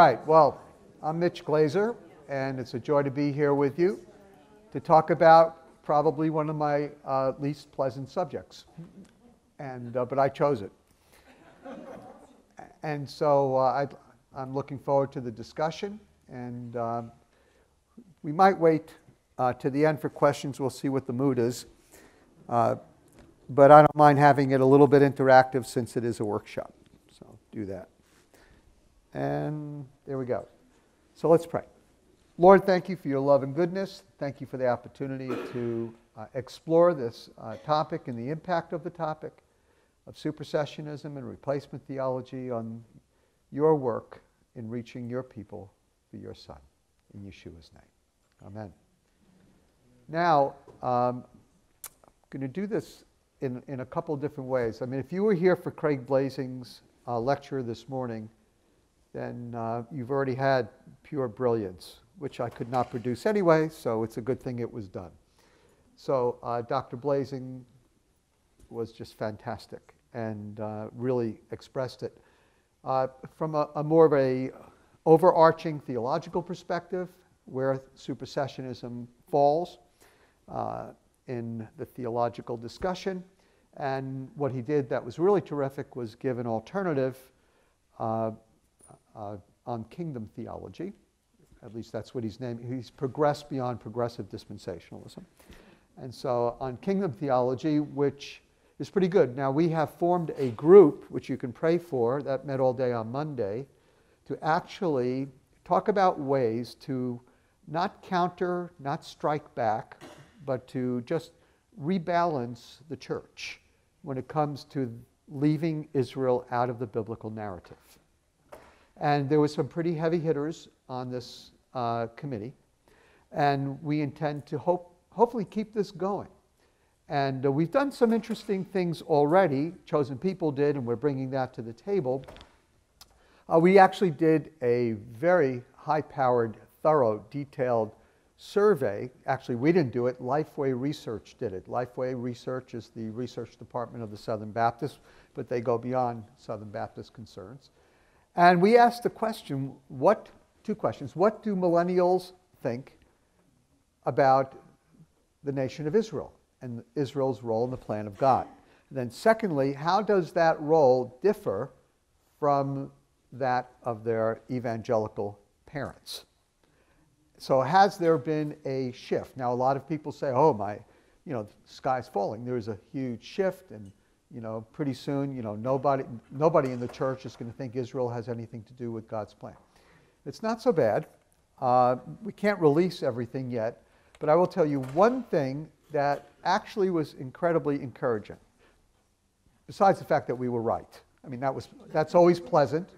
right, well, I'm Mitch Glaser, and it's a joy to be here with you to talk about probably one of my uh, least pleasant subjects. And, uh, but I chose it. And so uh, I, am looking forward to the discussion, and um, we might wait uh, to the end for questions. We'll see what the mood is. Uh, but I don't mind having it a little bit interactive since it is a workshop. So do that. And there we go. So let's pray. Lord, thank you for your love and goodness. Thank you for the opportunity to uh, explore this uh, topic and the impact of the topic of supersessionism and replacement theology on your work in reaching your people through your Son. In Yeshua's name. Amen. Now, um, I'm going to do this in, in a couple different ways. I mean, if you were here for Craig Blaising's uh, lecture this morning, then uh, you've already had pure brilliance, which I could not produce anyway, so it's a good thing it was done. So uh, Dr. Blaising was just fantastic and uh, really expressed it uh, from a, a, more of a overarching theological perspective, where supersessionism falls uh, in the theological discussion. And what he did that was really terrific was give an alternative uh, on kingdom theology. At least that's what he's named. He's progressed beyond progressive dispensationalism. And so on kingdom theology, which is pretty good. Now, we have formed a group, which you can pray for, that met all day on Monday, to actually talk about ways to not counter, not strike back, but to just rebalance the church when it comes to leaving Israel out of the biblical narrative. And there were some pretty heavy hitters on this uh, committee. And we intend to hope, hopefully keep this going. And uh, we've done some interesting things already. Chosen People did, and we're bringing that to the table. Uh, we actually did a very high powered, thorough, detailed survey. Actually, we didn't do it, Lifeway Research did it. Lifeway Research is the research department of the Southern Baptist, but they go beyond Southern Baptist concerns. And we asked the question what, two questions. What do millennials think about the nation of Israel and Israel's role in the plan of God? And then, secondly, how does that role differ from that of their evangelical parents? So, has there been a shift? Now, a lot of people say, oh, my, you know, the sky's falling. There's a huge shift, and you know, pretty soon, you know, nobody, nobody in the church is going to think Israel has anything to do with God's plan. It's not so bad. Uh, we can't release everything yet, but I will tell you one thing that actually was incredibly encouraging. Besides the fact that we were right. I mean, that was, that's always pleasant.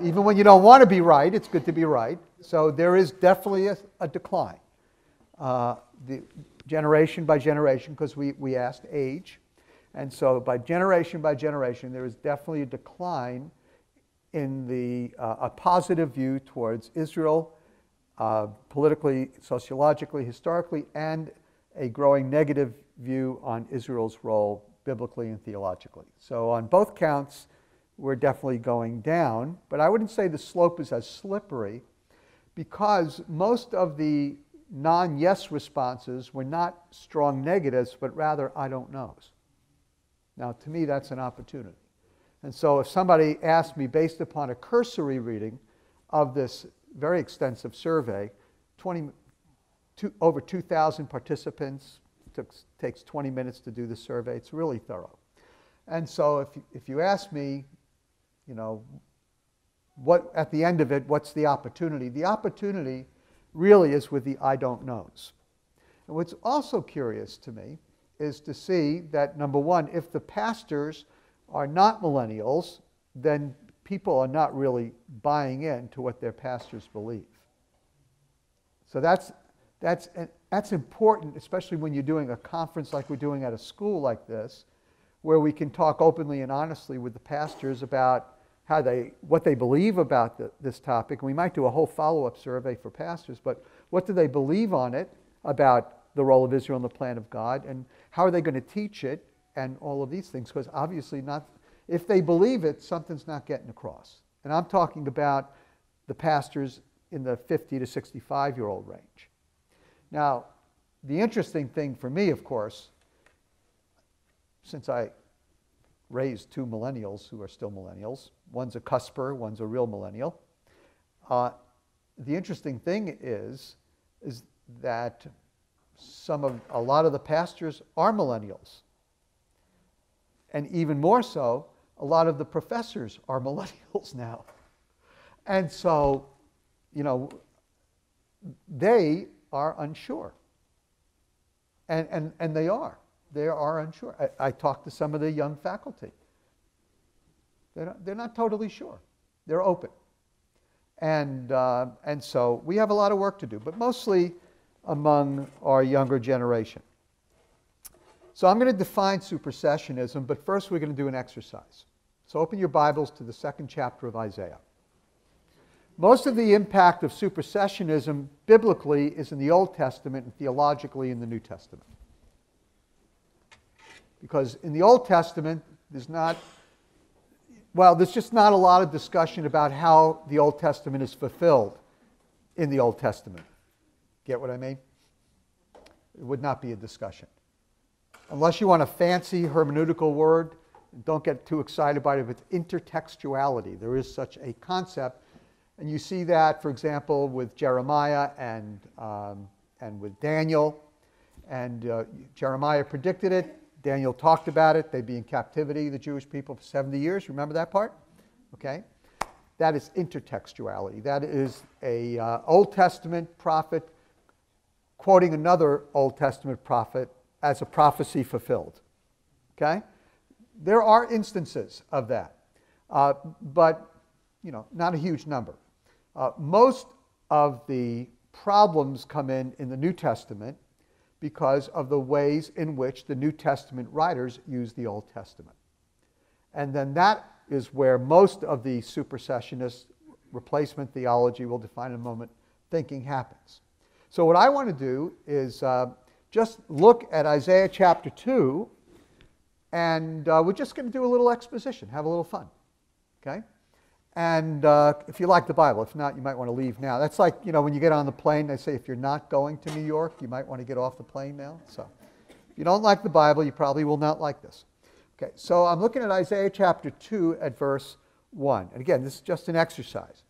Even when you don't want to be right, it's good to be right. So there is definitely a, a decline. Uh, the generation by generation, because we, we asked age, and so, by generation by generation, there is definitely a decline in the, uh, a positive view towards Israel, uh, politically, sociologically, historically, and a growing negative view on Israel's role biblically and theologically. So, on both counts, we're definitely going down, but I wouldn't say the slope is as slippery because most of the non yes responses were not strong negatives, but rather I don't knows. Now, to me, that's an opportunity. And so, if somebody asked me, based upon a cursory reading of this very extensive survey, 20, two, over 2,000 participants, took, takes 20 minutes to do the survey. It's really thorough. And so, if, if you ask me, you know, what, at the end of it, what's the opportunity? The opportunity really is with the I don't knows. And what's also curious to me is to see that, number one, if the pastors are not millennials, then people are not really buying into what their pastors believe. So that's, that's, that's important, especially when you're doing a conference like we're doing at a school like this, where we can talk openly and honestly with the pastors about how they, what they believe about the, this topic. We might do a whole follow up survey for pastors, but what do they believe on it about the role of Israel in the plan of God, and how are they going to teach it, and all of these things, because obviously not, if they believe it, something's not getting across. And I'm talking about the pastors in the 50 to 65 year old range. Now, the interesting thing for me, of course, since I raised two millennials who are still millennials, one's a cusper, one's a real millennial. Uh, the interesting thing is, is that some of a lot of the pastors are millennials. And even more so, a lot of the professors are millennials now. And so, you know, they are unsure. And, and, and they are. They are unsure. I, I talked to some of the young faculty. They're not, they're not totally sure. They're open. And, uh, and so we have a lot of work to do, but mostly among our younger generation. So I'm going to define supersessionism, but first we're going to do an exercise. So open your Bibles to the second chapter of Isaiah. Most of the impact of supersessionism biblically is in the Old Testament and theologically in the New Testament. Because in the Old Testament, there's not, well, there's just not a lot of discussion about how the Old Testament is fulfilled in the Old Testament. Get what I mean? It would not be a discussion. Unless you want a fancy hermeneutical word, don't get too excited about it. It's intertextuality. There is such a concept. And you see that, for example, with Jeremiah and, um, and with Daniel. And uh, Jeremiah predicted it. Daniel talked about it. They'd be in captivity, the Jewish people, for 70 years. Remember that part? Okay. That is intertextuality. That is a uh, Old Testament prophet quoting another Old Testament prophet as a prophecy fulfilled. Okay? There are instances of that, uh, but you know, not a huge number. Uh, most of the problems come in in the New Testament because of the ways in which the New Testament writers use the Old Testament. And then that is where most of the supersessionist replacement theology, we'll define in a moment, thinking happens. So, what I want to do is uh, just look at Isaiah chapter 2, and uh, we're just going to do a little exposition, have a little fun. Okay? And uh, if you like the Bible, if not, you might want to leave now. That's like, you know, when you get on the plane, they say if you're not going to New York, you might want to get off the plane now. So, if you don't like the Bible, you probably will not like this. Okay, so I'm looking at Isaiah chapter 2 at verse 1. And again, this is just an exercise.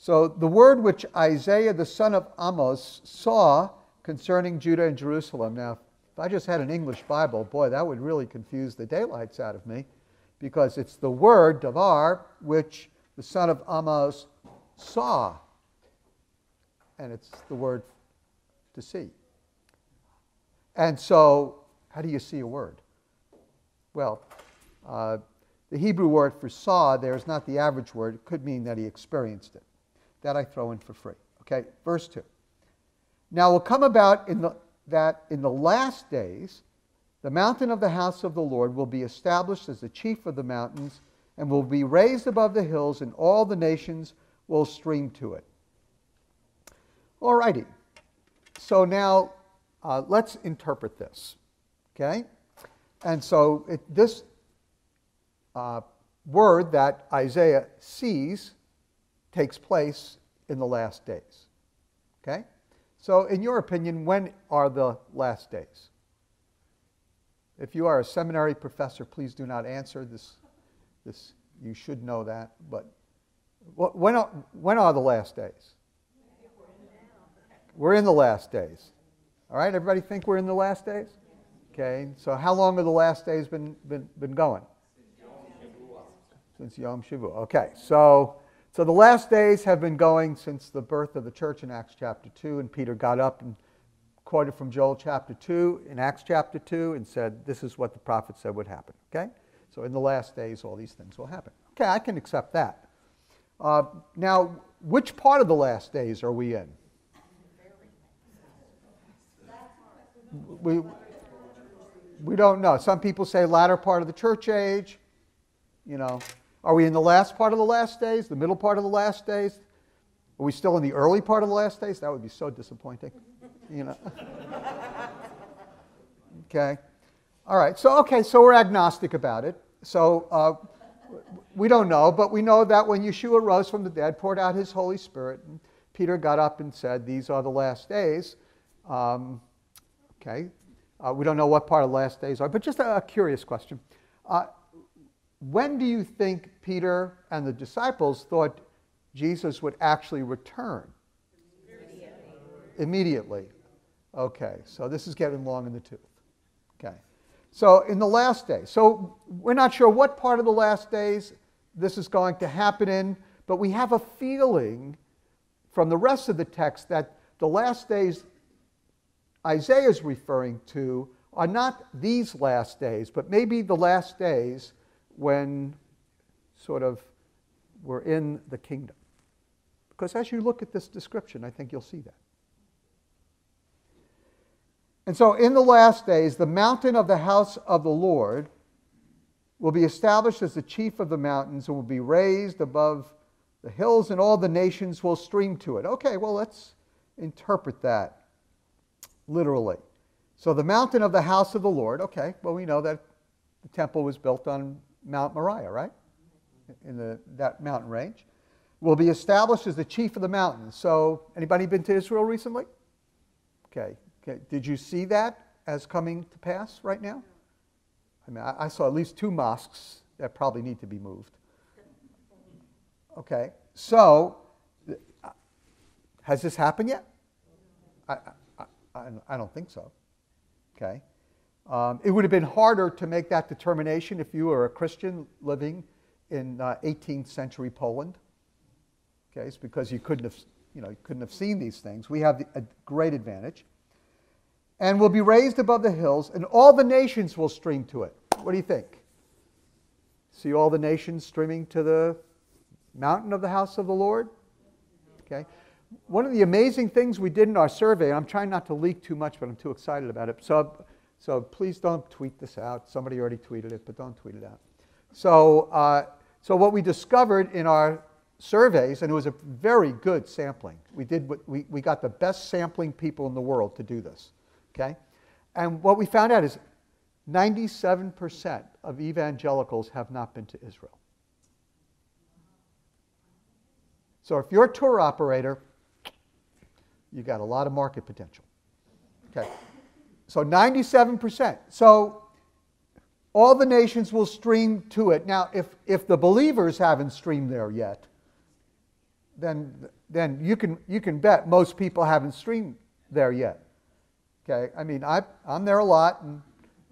So the word which Isaiah the son of Amos saw concerning Judah and Jerusalem. Now, if I just had an English Bible, boy, that would really confuse the daylights out of me because it's the word, davar, which the son of Amos saw. And it's the word to see. And so, how do you see a word? Well, uh, the Hebrew word for saw there is not the average word. It could mean that he experienced it. That I throw in for free. Okay, verse 2. Now it will come about in the, that in the last days, the mountain of the house of the Lord will be established as the chief of the mountains and will be raised above the hills, and all the nations will stream to it. All righty. So now uh, let's interpret this. Okay? And so it, this uh, word that Isaiah sees takes place in the last days. Okay? So, in your opinion, when are the last days? If you are a seminary professor, please do not answer this. This you should know that. But when are, when are the last days? We're in the last days. All right, everybody think we're in the last days? Okay, so how long have the last days been, been, been going? Since Yom Shavuot. Okay, so so the last days have been going since the birth of the church in Acts chapter 2, and Peter got up and quoted from Joel chapter 2 in Acts chapter 2 and said, This is what the prophet said would happen. Okay? So in the last days, all these things will happen. Okay, I can accept that. Uh, now, which part of the last days are we in? We, we don't know. Some people say latter part of the church age. You know, are we in the last part of the last days, the middle part of the last days? Are we still in the early part of the last days? That would be so disappointing, you know. okay. All right. So, okay, so we're agnostic about it. So, uh, we don't know, but we know that when Yeshua rose from the dead, poured out his Holy Spirit, and Peter got up and said, These are the last days. Um, okay. Uh, we don't know what part of the last days are, but just a, a curious question. Uh, when do you think Peter and the disciples thought Jesus would actually return? Immediately. Immediately. Okay, so this is getting long in the tooth. Okay. So in the last days. So we're not sure what part of the last days this is going to happen in, but we have a feeling from the rest of the text that the last days Isaiah is referring to are not these last days, but maybe the last days when sort of we're in the kingdom. Because as you look at this description, I think you'll see that. And so in the last days, the mountain of the house of the Lord will be established as the chief of the mountains and will be raised above the hills, and all the nations will stream to it. Okay, well, let's interpret that literally. So the mountain of the house of the Lord, okay, well, we know that the temple was built on Mount Moriah, right? In the, that mountain range. Will be established as the chief of the mountains. So, anybody been to Israel recently? Okay, Okay, did you see that as coming to pass right now? I mean, I, I saw at least two mosques that probably need to be moved. Okay, so has this happened yet? I, I, I, I don't think so. Okay. Um, it would have been harder to make that determination if you were a Christian living in uh, 18th century Poland. Okay, it's because you couldn't have, you know, you couldn't have seen these things. We have a great advantage and will be raised above the hills, and all the nations will stream to it. What do you think? See all the nations streaming to the mountain of the house of the Lord? Okay. One of the amazing things we did in our survey, I'm trying not to leak too much, but I'm too excited about it. So, so please don't tweet this out. Somebody already tweeted it, but don't tweet it out. So, uh, so what we discovered in our surveys, and it was a very good sampling. We did we, we got the best sampling people in the world to do this. Okay? And what we found out is 97% of evangelicals have not been to Israel. So if you're a tour operator, you got a lot of market potential. Okay. So 97%. So all the nations will stream to it. Now, if, if the believers haven't streamed there yet, then, then you, can, you can bet most people haven't streamed there yet. Okay, I mean, I, I'm there a lot and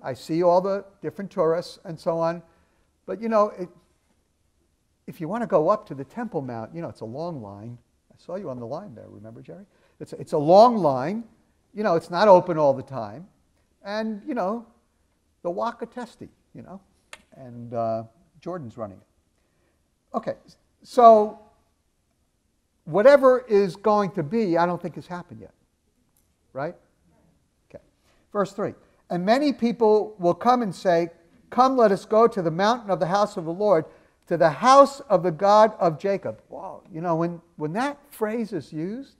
I see all the different tourists and so on. But you know, it, if you want to go up to the Temple Mount, you know, it's a long line. I saw you on the line there, remember, Jerry? It's a, it's a long line. You know, it's not open all the time. And, you know, the Waka Testi, you know, and uh, Jordan's running it. Okay, so whatever is going to be, I don't think has happened yet, right? Okay, verse 3 And many people will come and say, Come, let us go to the mountain of the house of the Lord, to the house of the God of Jacob. Wow, you know, when, when that phrase is used,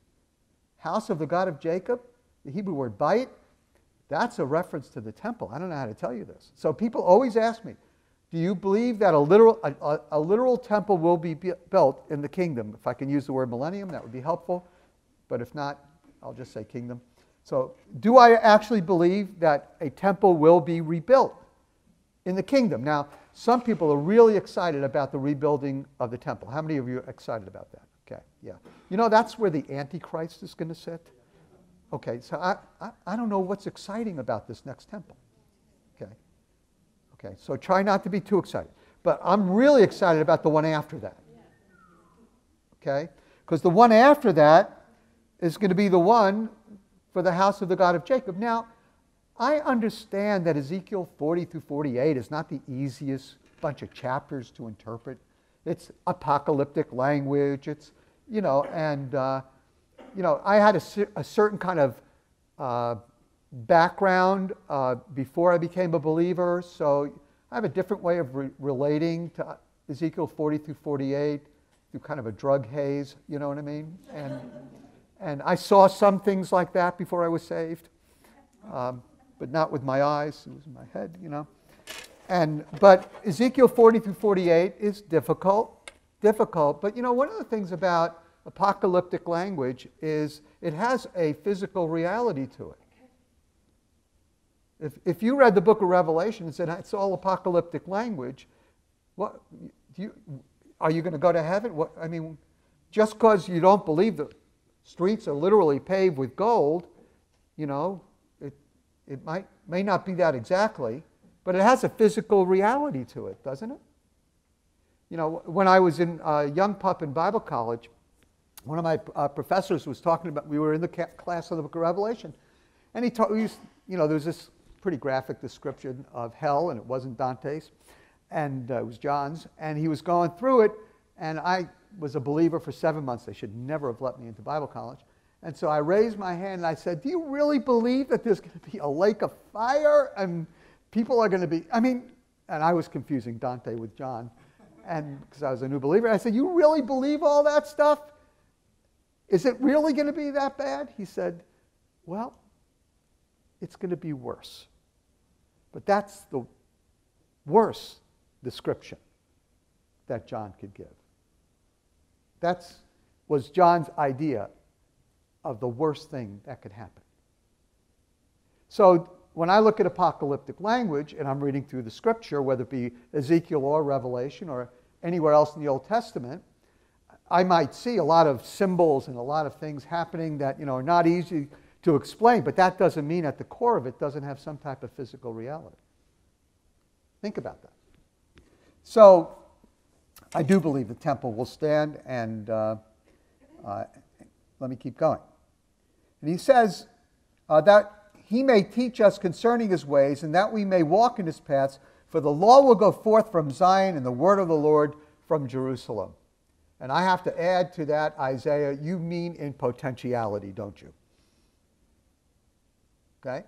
house of the God of Jacob, the Hebrew word bite, that's a reference to the temple. I don't know how to tell you this. So people always ask me, do you believe that a literal, a, a, literal temple will be built in the kingdom? If I can use the word millennium, that would be helpful. But if not, I'll just say kingdom. So, do I actually believe that a temple will be rebuilt in the kingdom? Now, some people are really excited about the rebuilding of the temple. How many of you are excited about that? Okay, yeah. You know, that's where the Antichrist is going to sit. Okay, so I, I, I don't know what's exciting about this next temple. Okay, okay, so try not to be too excited. But I'm really excited about the one after that. Okay, because the one after that is going to be the one for the house of the God of Jacob. Now, I understand that Ezekiel 40 through 48 is not the easiest bunch of chapters to interpret. It's apocalyptic language. It's, you know, and, uh, you know, I had a, a certain kind of uh, background uh, before I became a believer, so I have a different way of re- relating to Ezekiel 40 through 48 through kind of a drug haze, you know what I mean? And and I saw some things like that before I was saved, um, but not with my eyes, it was in my head, you know. And, but Ezekiel 40 through 48 is difficult, difficult. But you know, one of the things about apocalyptic language is it has a physical reality to it. If, if you read the book of Revelation and said it's all apocalyptic language, what, do you, are you going to go to heaven? What, I mean, just because you don't believe the streets are literally paved with gold, you know, it, it might, may not be that exactly, but it has a physical reality to it, doesn't it? You know, when I was in uh, young pup in Bible college, one of my uh, professors was talking about, we were in the class on the book of Revelation, and he taught, you know, there was this pretty graphic description of hell, and it wasn't Dante's, and uh, it was John's, and he was going through it, and I was a believer for seven months. They should never have let me into Bible college. And so I raised my hand and I said, Do you really believe that there's going to be a lake of fire and people are going to be? I mean, and I was confusing Dante with John, and because I was a new believer. I said, You really believe all that stuff? Is it really going to be that bad? He said, Well, it's going to be worse. But that's the worst description that John could give. That was John's idea of the worst thing that could happen. So when I look at apocalyptic language and I'm reading through the scripture, whether it be Ezekiel or Revelation or anywhere else in the Old Testament, I might see a lot of symbols and a lot of things happening that you know are not easy to explain, but that doesn't mean at the core of it doesn't have some type of physical reality. Think about that. So, I do believe the temple will stand, and uh, uh, let me keep going. And he says uh, that he may teach us concerning his ways, and that we may walk in his paths, for the law will go forth from Zion, and the word of the Lord from Jerusalem. And I have to add to that, Isaiah, you mean in potentiality, don't you? Okay?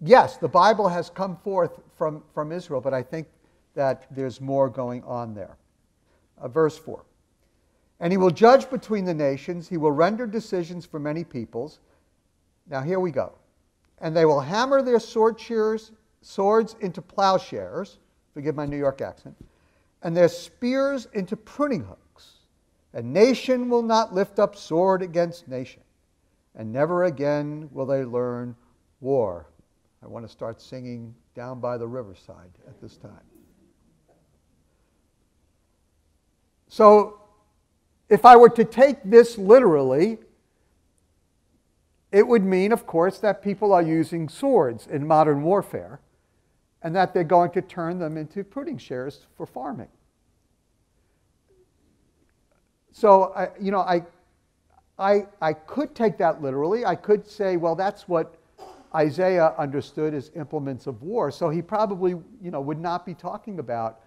Yes, the Bible has come forth from, from Israel, but I think that there's more going on there. Uh, verse 4. And he will judge between the nations, he will render decisions for many peoples. Now, here we go. And they will hammer their sword shears, swords into plowshares, forgive my New York accent, and their spears into pruning hooks. And nation will not lift up sword against nation and never again will they learn war. I want to start singing Down by the Riverside at this time. So, if I were to take this literally, it would mean, of course, that people are using swords in modern warfare and that they're going to turn them into pruning shares for farming. So, I, you know, I, I, I could take that literally. I could say, well, that's what Isaiah understood as implements of war. So he probably you know, would not be talking about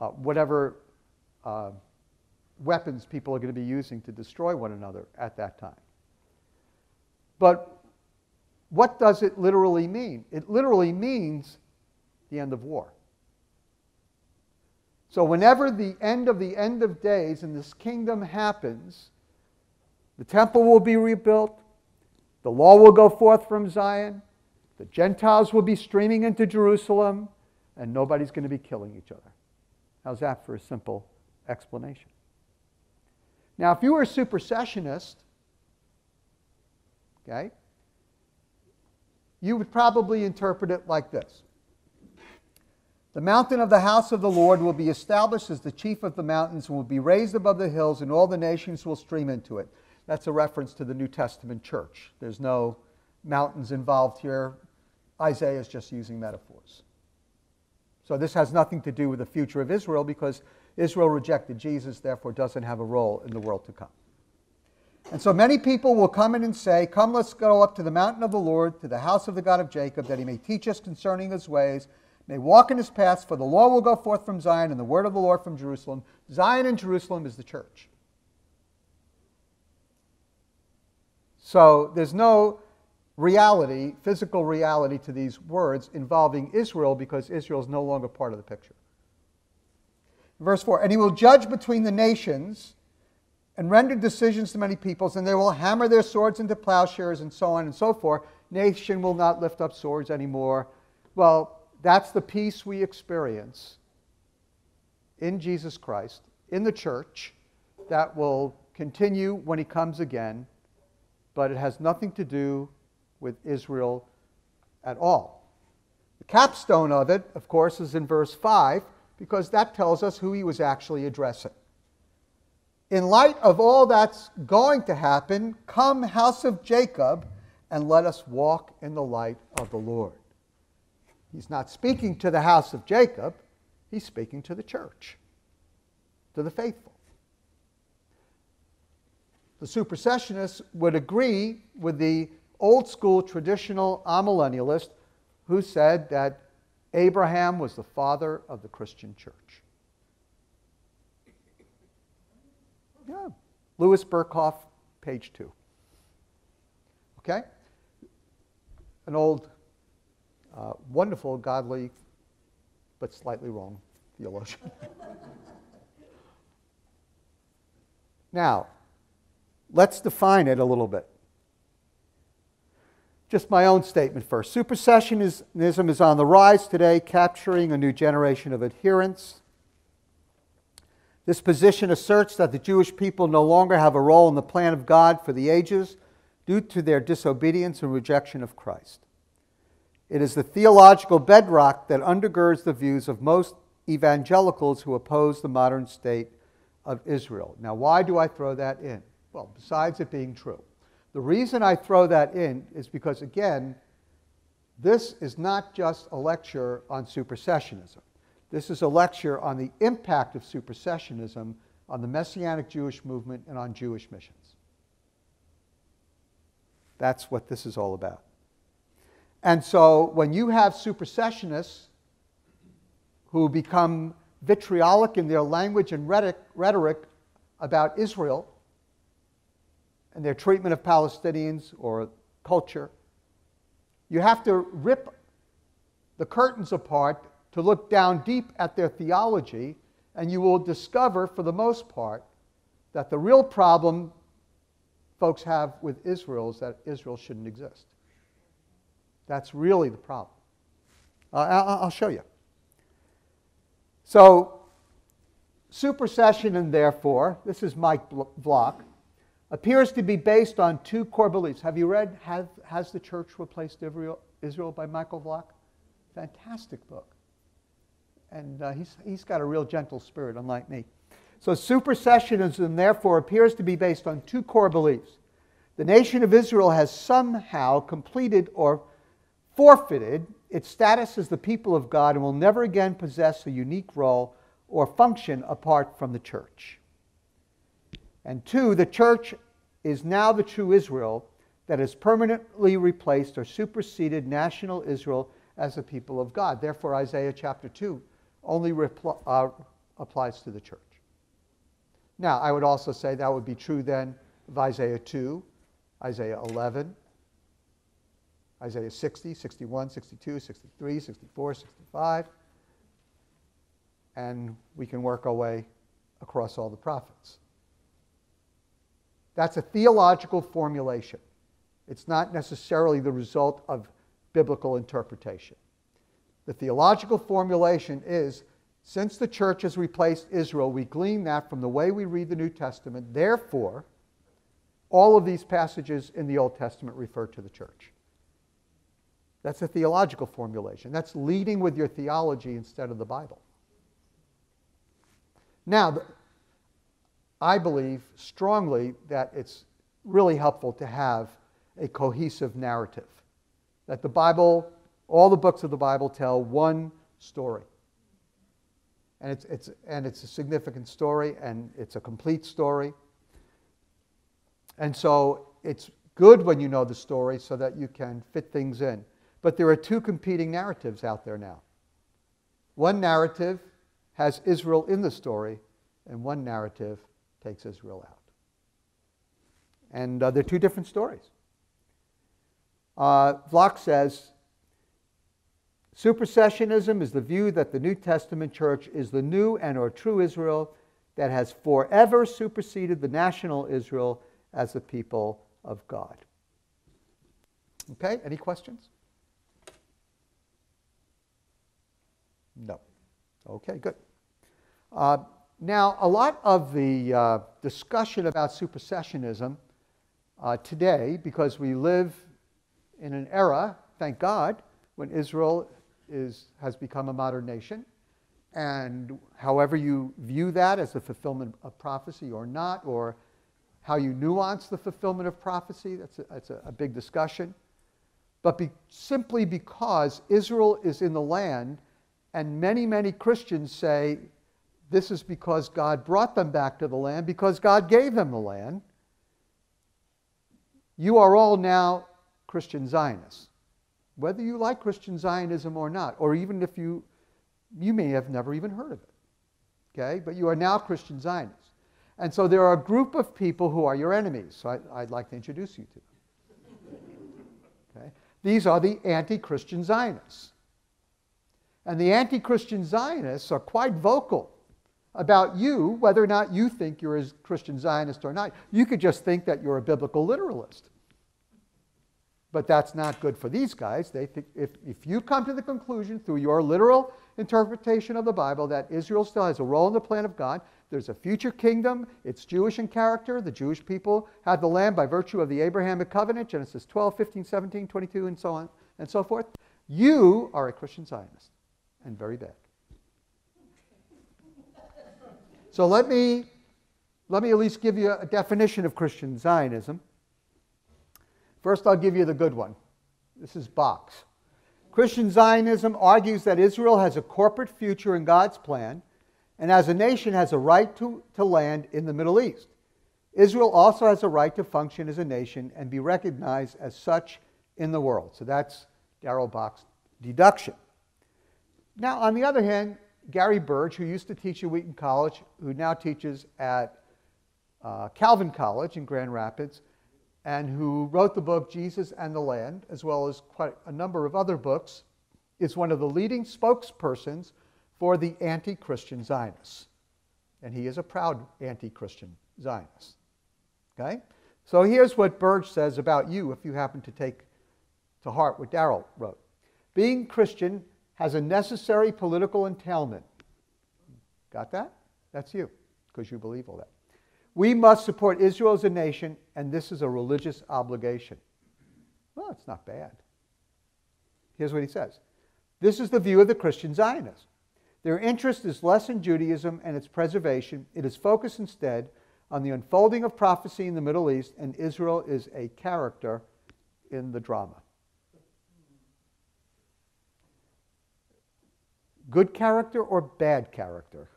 uh, whatever uh, weapons people are going to be using to destroy one another at that time. But what does it literally mean? It literally means the end of war. So, whenever the end of the end of days in this kingdom happens, the temple will be rebuilt. The law will go forth from Zion. The Gentiles will be streaming into Jerusalem, and nobody's going to be killing each other. How's that for a simple explanation? Now, if you were a supersessionist, okay, you would probably interpret it like this The mountain of the house of the Lord will be established as the chief of the mountains and will be raised above the hills, and all the nations will stream into it. That's a reference to the New Testament church. There's no mountains involved here. Isaiah is just using metaphors. So this has nothing to do with the future of Israel because Israel rejected Jesus, therefore doesn't have a role in the world to come. And so many people will come in and say, Come, let's go up to the mountain of the Lord, to the house of the God of Jacob, that he may teach us concerning his ways, may walk in his paths, for the law will go forth from Zion, and the word of the Lord from Jerusalem. Zion and Jerusalem is the church. So there's no reality, physical reality to these words involving Israel because Israel is no longer part of the picture. Verse 4 And he will judge between the nations and render decisions to many peoples, and they will hammer their swords into plowshares and so on and so forth. Nation will not lift up swords anymore. Well, that's the peace we experience in Jesus Christ, in the church, that will continue when he comes again, but it has nothing to do with Israel at all. The capstone of it, of course, is in verse 5, because that tells us who he was actually addressing. In light of all that's going to happen, come, house of Jacob, and let us walk in the light of the Lord. He's not speaking to the house of Jacob, he's speaking to the church, to the faithful. The supersessionists would agree with the old school traditional amillennialist who said that Abraham was the father of the Christian church. Yeah. Louis Berkhof, page two. Okay? An old, uh, wonderful, godly, but slightly wrong theologian. now, let's define it a little bit. Just my own statement first. Supersessionism is on the rise today, capturing a new generation of adherents. This position asserts that the Jewish people no longer have a role in the plan of God for the ages due to their disobedience and rejection of Christ. It is the theological bedrock that undergirds the views of most evangelicals who oppose the modern state of Israel. Now, why do I throw that in? Well, besides it being true. The reason I throw that in is because, again, this is not just a lecture on supersessionism. This is a lecture on the impact of supersessionism on the Messianic Jewish movement and on Jewish missions. That's what this is all about. And so when you have supersessionists who become vitriolic in their language and rhetoric about Israel, and their treatment of Palestinians or culture. You have to rip the curtains apart to look down deep at their theology, and you will discover, for the most part, that the real problem folks have with Israel is that Israel shouldn't exist. That's really the problem. Uh, I'll show you. So, supersession, and therefore, this is Mike Vlach appears to be based on two core beliefs. Have you read Has, Has the Church Replaced Israel, Israel by Michael Vlach? Fantastic book. And uh, he's, he's got a real gentle spirit, unlike me. So, supersessionism, therefore, appears to be based on two core beliefs. The nation of Israel has somehow completed or forfeited its status as the people of God and will never again possess a unique role or function apart from the church. And two, the church is now the true Israel that has permanently replaced or superseded national Israel as the people of God. Therefore, Isaiah chapter 2 only repl- uh, applies to the church. Now, I would also say that would be true then of Isaiah 2, Isaiah 11, Isaiah 60, 61, 62, 63, 64, 65. And we can work our way across all the prophets. That's a theological formulation. It's not necessarily the result of biblical interpretation. The theological formulation is since the church has replaced Israel, we glean that from the way we read the New Testament. Therefore, all of these passages in the Old Testament refer to the church. That's a theological formulation. That's leading with your theology instead of the Bible. Now, I believe strongly that it's really helpful to have a cohesive narrative. That the Bible, all the books of the Bible tell one story. And it's, it's, and it's a significant story and it's a complete story. And so it's good when you know the story so that you can fit things in. But there are two competing narratives out there now. One narrative has Israel in the story, and one narrative takes Israel out. And uh, they're two different stories. Uh, Vlach says supersessionism is the view that the New Testament church is the new and or true Israel that has forever superseded the national Israel as the people of God. Okay, any questions? No. Okay, good. Uh, now, a lot of the uh, discussion about supersessionism uh, today, because we live in an era, thank God, when Israel is, has become a modern nation. And however you view that as a fulfillment of prophecy or not, or how you nuance the fulfillment of prophecy, that's a, that's a, a big discussion. But be, simply because Israel is in the land, and many, many Christians say this is because God brought them back to the land, because God gave them the land. You are all now Christian Zionists whether you like Christian Zionism or not, or even if you, you may have never even heard of it. Okay? But you are now Christian Zionists. And so there are a group of people who are your enemies. So I, would like to introduce you to them. Okay? These are the anti Christian Zionists. And the anti Christian Zionists are quite vocal about you, whether or not you think you're a Christian Zionist or not. You could just think that you're a biblical literalist. But that's not good for these guys. They think if, if you come to the conclusion through your literal interpretation of the Bible that Israel still has a role in the plan of God, there's a future kingdom, it's Jewish in character, the Jewish people have the land by virtue of the Abrahamic covenant, Genesis 12, 15, 17, 22, and so on and so forth. You are a Christian Zionist, and very bad. So let me, let me at least give you a definition of Christian Zionism. First, I'll give you the good one. This is Bock's. Christian Zionism argues that Israel has a corporate future in God's plan and as a nation has a right to, to land in the Middle East. Israel also has a right to function as a nation and be recognized as such in the world. So that's Darrell Bock's deduction. Now, on the other hand, Gary Burge, who used to teach at Wheaton College, who now teaches at uh, Calvin College in Grand Rapids, and who wrote the book Jesus and the Land, as well as quite a number of other books, is one of the leading spokespersons for the anti Christian Zionists. And he is a proud anti Christian Zionist. Okay? So here's what Burge says about you if you happen to take to heart what Darrell wrote. Being Christian has a necessary political entailment. Got that? That's you, because you believe all that. We must support Israel as a nation, and this is a religious obligation. Well, it's not bad. Here's what he says This is the view of the Christian Zionists. Their interest is less in Judaism and its preservation, it is focused instead on the unfolding of prophecy in the Middle East, and Israel is a character in the drama. Good character or bad character?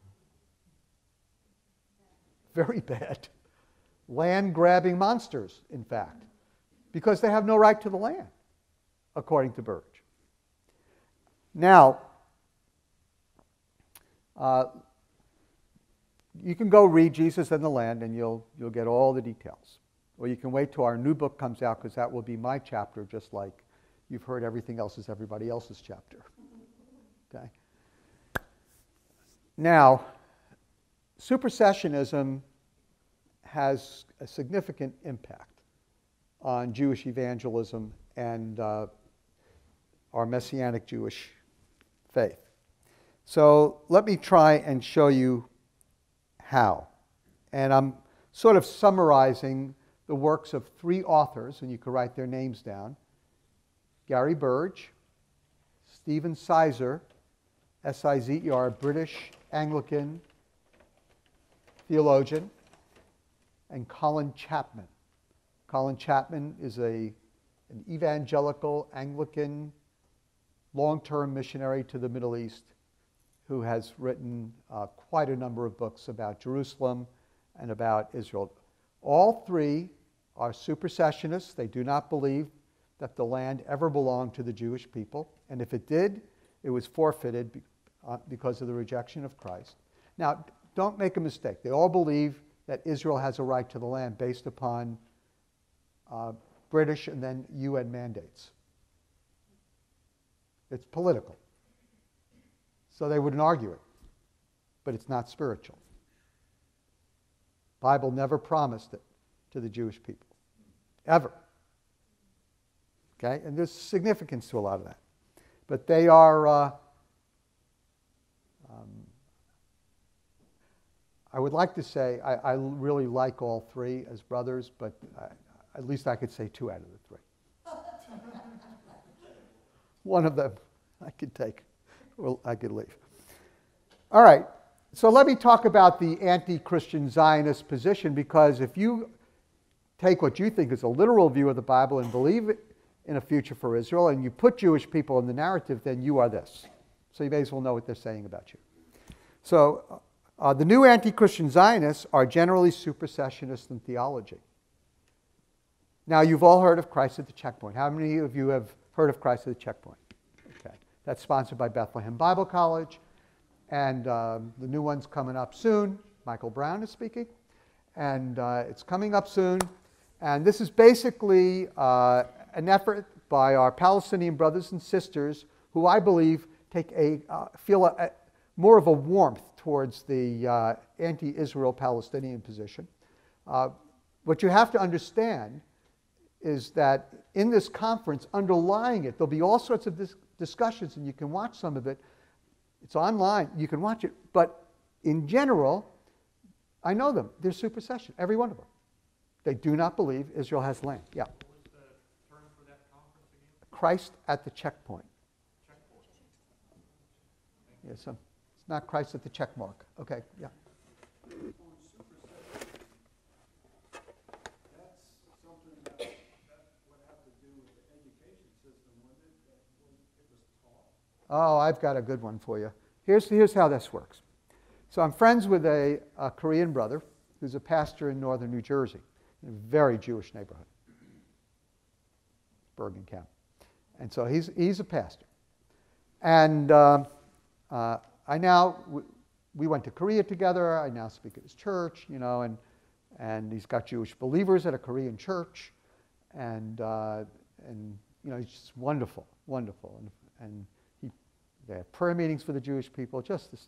very bad. Land grabbing monsters, in fact, because they have no right to the land, according to Burge. Now, uh, you can go read Jesus and the Land and you'll, you'll get all the details. Or you can wait till our new book comes out because that will be my chapter, just like you've heard everything else is everybody else's chapter. Okay? Now, supersessionism has a significant impact on Jewish evangelism and uh, our Messianic Jewish faith. So let me try and show you how. And I'm sort of summarizing the works of three authors, and you can write their names down Gary Burge, Stephen Sizer, S I Z E R, British Anglican theologian, and Colin Chapman. Colin Chapman is a, an evangelical Anglican long term missionary to the Middle East who has written uh, quite a number of books about Jerusalem and about Israel. All three are supersessionists. They do not believe that the land ever belonged to the Jewish people. And if it did, it was forfeited uh, because of the rejection of Christ. Now, don't make a mistake. They all believe that Israel has a right to the land based upon uh, British and then UN mandates. It's political. So they wouldn't argue it. But it's not spiritual. Bible never promised it to the Jewish people. Ever. Okay? And there's significance to a lot of that. But they are uh, I would like to say I, I really like all three as brothers, but I, at least I could say two out of the three. One of them I could take, or I could leave. All right, so let me talk about the anti Christian Zionist position because if you take what you think is a literal view of the Bible and believe in a future for Israel and you put Jewish people in the narrative, then you are this. So you may as well know what they're saying about you. So uh, the new anti Christian Zionists are generally supersessionist in theology. Now, you've all heard of Christ at the Checkpoint. How many of you have heard of Christ at the Checkpoint? Okay. That's sponsored by Bethlehem Bible College. And um, the new one's coming up soon. Michael Brown is speaking. And uh, it's coming up soon. And this is basically uh, an effort by our Palestinian brothers and sisters who I believe take a, uh, feel a, a, more of a warmth towards the uh, anti Israel Palestinian position. Uh, what you have to understand is that in this conference, underlying it, there'll be all sorts of dis- discussions, and you can watch some of it. It's online, you can watch it. But in general, I know them. They're supersession, every one of them. They do not believe Israel has land. Yeah. Christ at the checkpoint. checkpoint. Yeah, not Christ at the check mark. Okay, yeah. Oh, I've got a good one for you. Here's, here's how this works. So I'm friends with a, a Korean brother who's a pastor in northern New Jersey, in a very Jewish neighborhood, Bergen County. And so he's, he's a pastor. And uh, uh, I now, we went to Korea together. I now speak at his church, you know, and, and he's got Jewish believers at a Korean church. And, uh, and you know, he's just wonderful, wonderful. And, and he, they have prayer meetings for the Jewish people, just this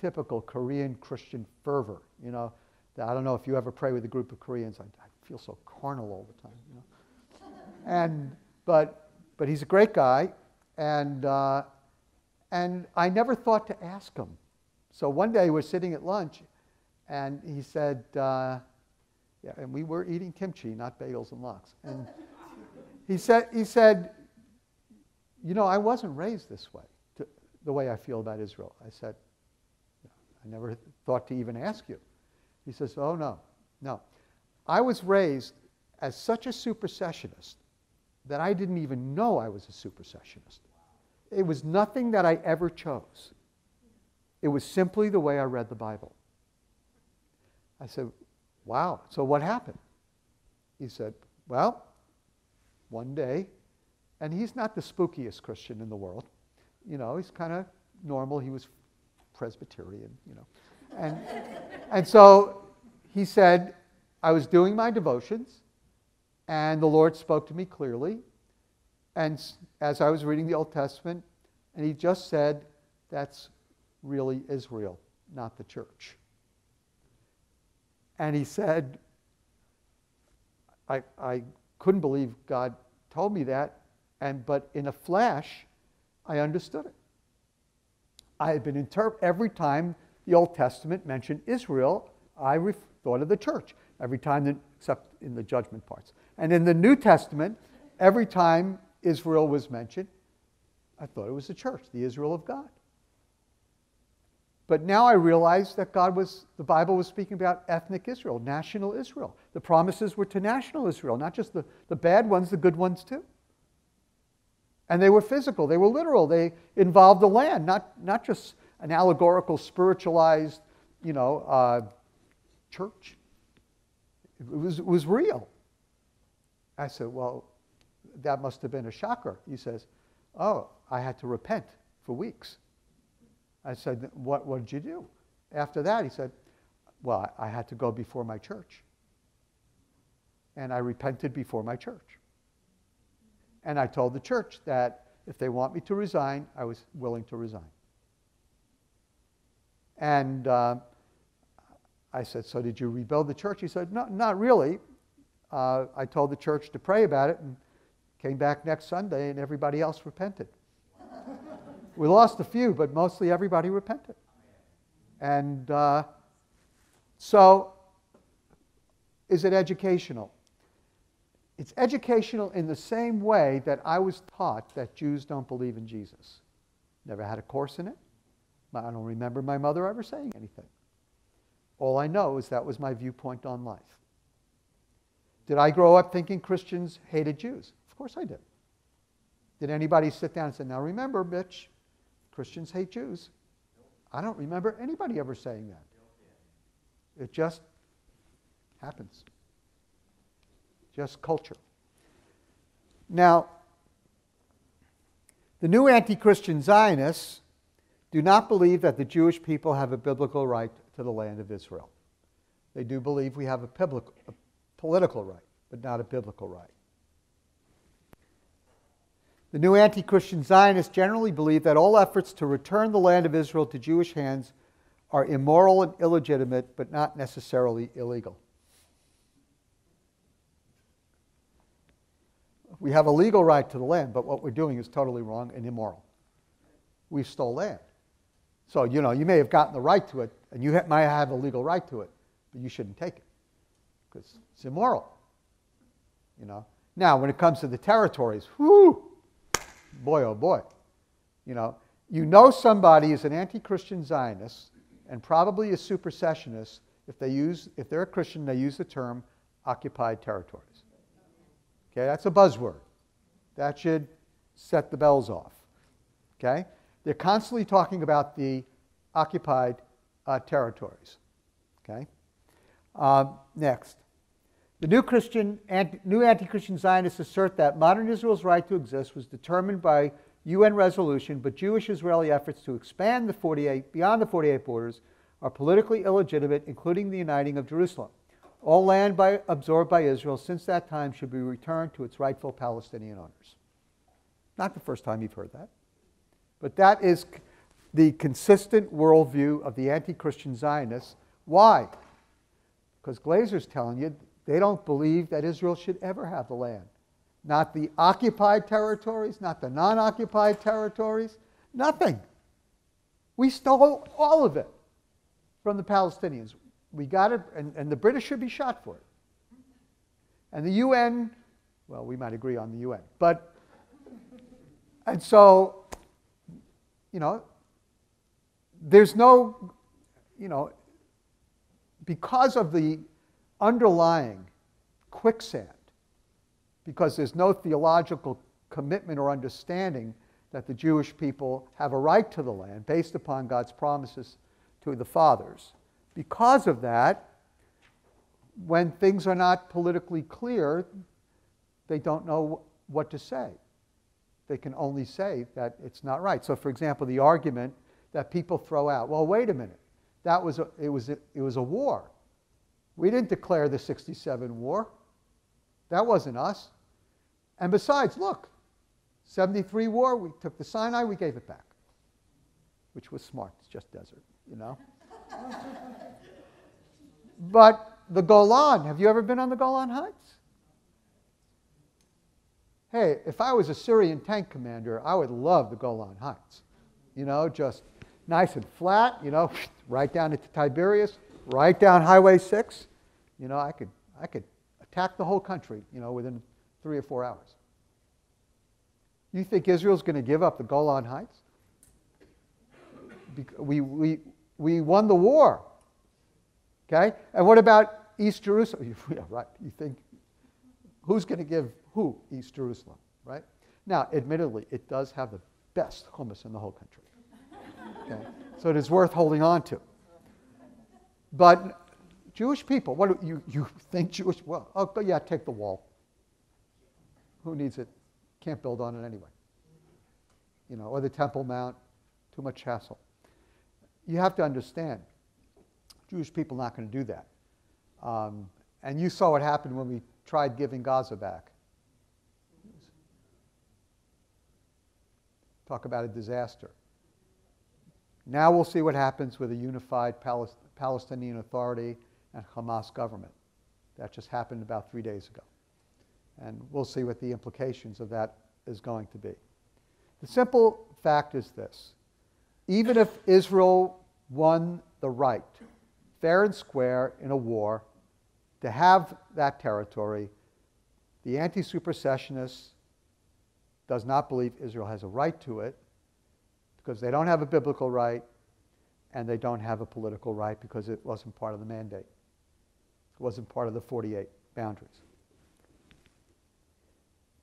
typical Korean Christian fervor, you know. I don't know if you ever pray with a group of Koreans. I, I feel so carnal all the time, you know. And, but but he's a great guy, and, uh, and I never thought to ask him. So one day we're sitting at lunch, and he said, uh, yeah, and we were eating kimchi, not bagels and lox. And he said, he said, you know, I wasn't raised this way, to, the way I feel about Israel. I said, I never thought to even ask you. He says, oh, no, no. I was raised as such a supersessionist that I didn't even know I was a supersessionist. It was nothing that I ever chose. It was simply the way I read the Bible. I said, Wow, so what happened? He said, Well, one day, and he's not the spookiest Christian in the world. You know, he's kind of normal. He was Presbyterian, you know. And, and so he said, I was doing my devotions, and the Lord spoke to me clearly. And as I was reading the Old Testament, and he just said, that's really Israel, not the church. And he said, I, I couldn't believe God told me that, and but in a flash, I understood it. I had been interpreting every time the Old Testament mentioned Israel, I thought of the church. Every time, except in the judgment parts. And in the New Testament, every time Israel was mentioned, I thought it was the church, the Israel of God. But now I realize that God was, the Bible was speaking about ethnic Israel, national Israel. The promises were to national Israel, not just the, the bad ones, the good ones too. And they were physical, they were literal, they involved the land, not, not just an allegorical, spiritualized, you know, uh, church. It was, it was real. I said, Well, that must have been a shocker. He says, Oh, I had to repent for weeks. I said, What, what did you do? After that, he said, Well, I had to go before my church. And I repented before my church. And I told the church that if they want me to resign, I was willing to resign. And uh, I said, So did you rebuild the church? He said, No, not really uh, I told the church to pray about it and came back next Sunday and everybody else repented. we lost a few, but mostly everybody repented. And, uh, So, is it educational? It's educational in the same way that I was taught that Jews don't believe in Jesus. Never had a course in it. I don't remember my mother ever saying anything. All I know is that was my viewpoint on life. Did I grow up thinking Christians hated Jews? Of course I did. Did anybody sit down and say, now remember, bitch, Christians hate Jews? I don't remember anybody ever saying that. It just happens. Just culture. Now, the new anti Christian Zionists do not believe that the Jewish people have a biblical right to the land of Israel. They do believe we have a, biblical, a political right, but not a biblical right. The new anti Christian Zionists generally believe that all efforts to return the land of Israel to Jewish hands are immoral and illegitimate, but not necessarily illegal. We have a legal right to the land, but what we're doing is totally wrong and immoral. We stole land. So, you know, you may have gotten the right to it, and you might have a legal right to it, but you shouldn't take it because it's immoral. You know. Now, when it comes to the territories, whoo, boy, oh boy. You know, you know somebody is an anti-Christian Zionist and probably a supersessionist if they use, if they're a Christian, they use the term occupied territories. Okay, that's a buzzword. That should set the bells off. Okay? They're constantly talking about the occupied uh, territories. Okay? Uh, next. The new Christian, anti, new anti-Christian Zionists assert that modern Israel's right to exist was determined by UN resolution, but Jewish Israeli efforts to expand the 48 beyond the 48 borders are politically illegitimate, including the uniting of Jerusalem. All land by, absorbed by Israel since that time should be returned to its rightful Palestinian owners. Not the first time you've heard that, but that is the consistent worldview of the anti Christian Zionists. Why? Because Glaser's telling you they don't believe that Israel should ever have the land. Not the occupied territories, not the non occupied territories, nothing. We stole all of it from the Palestinians. We got it, and, and the British should be shot for it. And the UN, well, we might agree on the UN, but, and so, you know, there's no, you know, because of the underlying quicksand because there's no theological commitment or understanding that the Jewish people have a right to the land based upon God's promises to the fathers. Because of that, when things are not politically clear, they don't know what to say. They can only say that it's not right. So, for example, the argument that people throw out well, wait a minute, that was a, it, was a, it was a war. We didn't declare the 67 war. That wasn't us. And besides, look, 73 war, we took the Sinai, we gave it back, which was smart. It's just desert, you know? but the Golan, have you ever been on the Golan Heights? Hey, if I was a Syrian tank commander, I would love the Golan Heights. You know, just nice and flat, you know, right down into Tiberias, right down Highway 6. You know, I could, I could attack the whole country, you know, within three or four hours. You think Israel's going to give up the Golan Heights? We, we, we won the war. Okay? And what about East Jerusalem? yeah, right. You think, who's going to give who East Jerusalem, right? Now, admittedly, it does have the best hummus in the whole country. Okay? So it is worth holding on to. But Jewish people, what do you, you think Jewish? Well, oh, yeah, take the wall. Who needs it? Can't build on it anyway. You know, or the Temple Mount, too much hassle. You have to understand, Jewish people not going to do that. Um, and you saw what happened when we tried giving Gaza back. Talk about a disaster. Now we'll see what happens with a unified Palestinian Authority and Hamas government. That just happened about three days ago. And we'll see what the implications of that is going to be. The simple fact is this even if Israel won the right fair and square in a war to have that territory. The anti supersessionist does not believe Israel has a right to it because they don't have a biblical right and they don't have a political right because it wasn't part of the mandate. It wasn't part of the 48 boundaries.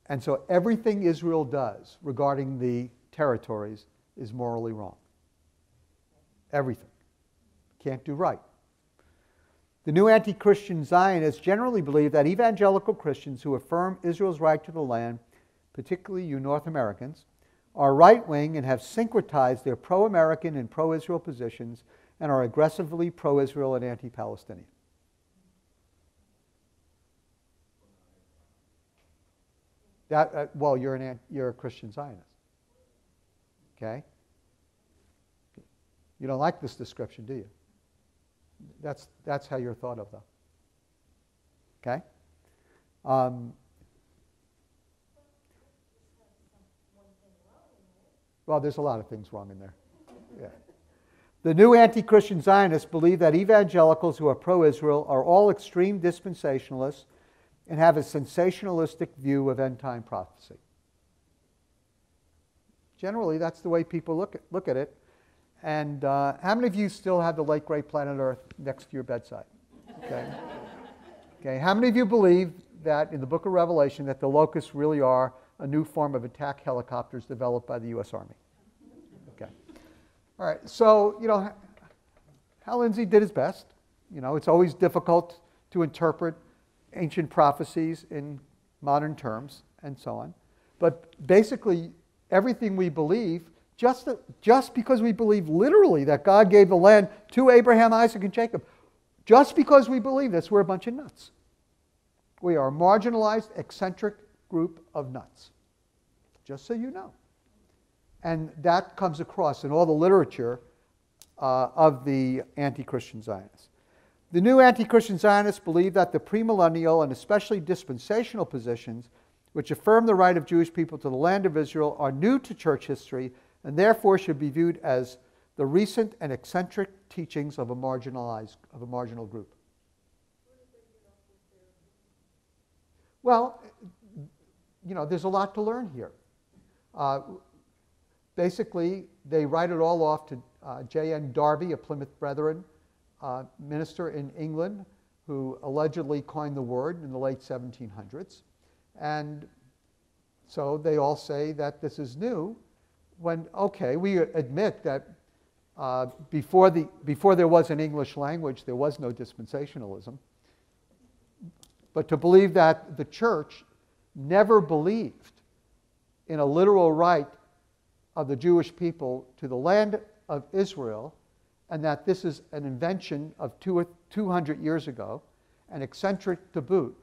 And so everything Israel does regarding the territories is morally wrong. Everything. Can't do right. The new anti Christian Zionists generally believe that evangelical Christians who affirm Israel's right to the land, particularly you North Americans, are right wing and have syncretized their pro American and pro Israel positions and are aggressively pro Israel and anti Palestinian. That, uh, well, you're, an, you're a Christian Zionist. Okay? You don't like this description, do you? That's, that's how you're thought of, though. Okay? Um, well, there's a lot of things wrong in there. Yeah. The new anti Christian Zionists believe that evangelicals who are pro Israel are all extreme dispensationalists and have a sensationalistic view of end time prophecy. Generally, that's the way people look at, look at it. And uh, how many of you still have the late great planet Earth next to your bedside? Okay. okay. How many of you believe that in the book of Revelation that the locusts really are a new form of attack helicopters developed by the U.S. Army? Okay. All right. So you know, Hal Lindsey did his best. You know, it's always difficult to interpret ancient prophecies in modern terms and so on. But basically, everything we believe, just, just because we believe literally that God gave the land to Abraham, Isaac, and Jacob, just because we believe this, we're a bunch of nuts. We are marginalized, eccentric group of nuts, just so you know. And that comes across in all the literature uh, of the anti Christian Zionists. The new anti Christian Zionists believe that the premillennial and especially dispensational positions, which affirm the right of Jewish people to the land of Israel, are new to church history and therefore should be viewed as the recent and eccentric teachings of a marginalized of a marginal group. Well, you know, there's a lot to learn here. Uh, basically, they write it all off to uh, J.N. Darby a Plymouth Brethren, uh, minister in England who allegedly coined the word in the late 1700s. And so they all say that this is new. When, okay, we admit that uh, before, the, before there was an English language, there was no dispensationalism. But to believe that the church never believed in a literal right of the Jewish people to the land of Israel and that this is an invention of 200 years ago and eccentric to boot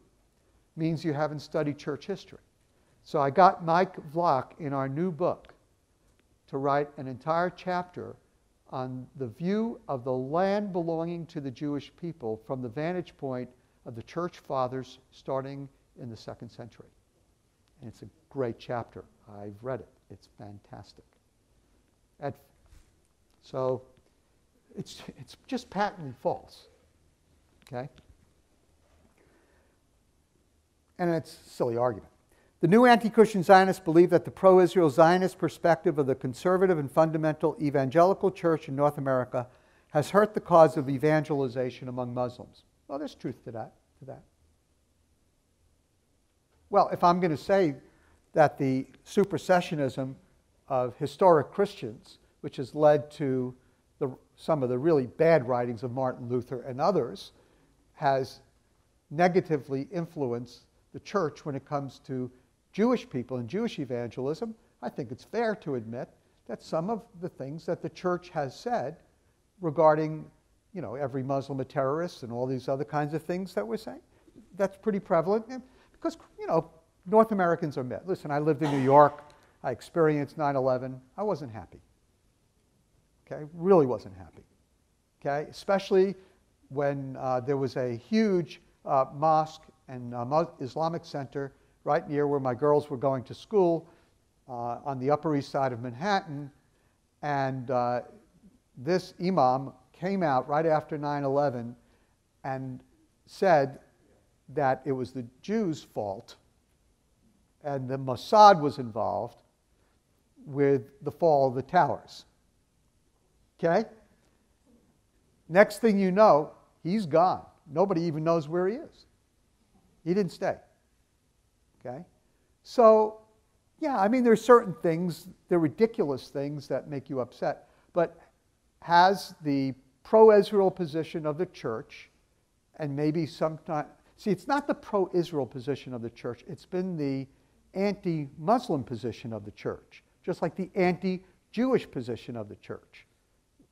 means you haven't studied church history. So I got Mike Vlach in our new book to write an entire chapter on the view of the land belonging to the Jewish people from the vantage point of the church fathers starting in the second century. And it's a great chapter. I've read it. It's fantastic. At, so it's, it's just patently false. Okay? And it's a silly argument. The new anti Christian Zionists believe that the pro Israel Zionist perspective of the conservative and fundamental evangelical church in North America has hurt the cause of evangelization among Muslims. Well, there's truth to that. To that. Well, if I'm going to say that the supersessionism of historic Christians, which has led to the, some of the really bad writings of Martin Luther and others, has negatively influenced the church when it comes to Jewish people and Jewish evangelism, I think it's fair to admit that some of the things that the church has said regarding, you know, every Muslim a terrorist and all these other kinds of things that we're saying, that's pretty prevalent because, you know, North Americans are met. Listen, I lived in New York. I experienced 9 11. I wasn't happy. Okay, really wasn't happy. Okay, especially when uh, there was a huge uh, mosque and uh, Islamic center right near where my girls were going to school uh, on the Upper East Side of Manhattan. And uh, this imam came out right after 9 11 and said that it was the Jews' fault and the Mossad was involved with the fall of the towers. Okay? Next thing you know, he's gone. Nobody even knows where he is. He didn't stay. Okay? So, yeah, I mean, there's certain things, they're ridiculous things that make you upset. But has the pro Israel position of the church, and maybe sometimes, see, it's not the pro Israel position of the church, it's been the anti Muslim position of the church, just like the anti Jewish position of the church.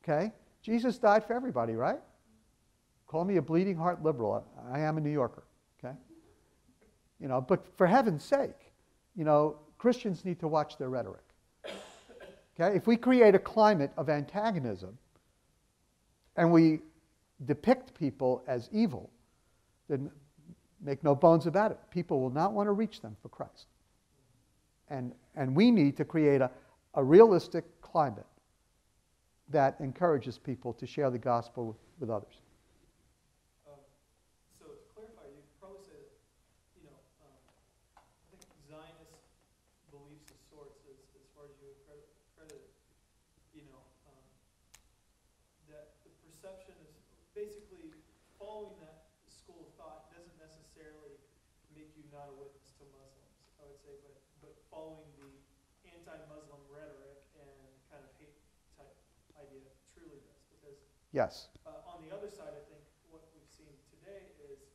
Okay? Jesus died for everybody, right? Call me a bleeding heart liberal. I am a New Yorker. Okay? You know, but for heaven's sake, you know, Christians need to watch their rhetoric. Okay? If we create a climate of antagonism and we depict people as evil, then make no bones about it. People will not want to reach them for Christ. And, and we need to create a, a realistic climate that encourages people to share the gospel with, with others. Um, so to clarify, you probably say that, you know, um, I think Zionist beliefs of sorts, as, as far as you accredit, accredit you know, um, that the perception is basically following that school of thought doesn't necessarily make you not a witness to Muslims, I would say, but, but following the anti-Muslim rhetoric and kind of hate type idea truly does, because Yes. uh, on the other side, I think what we've seen today is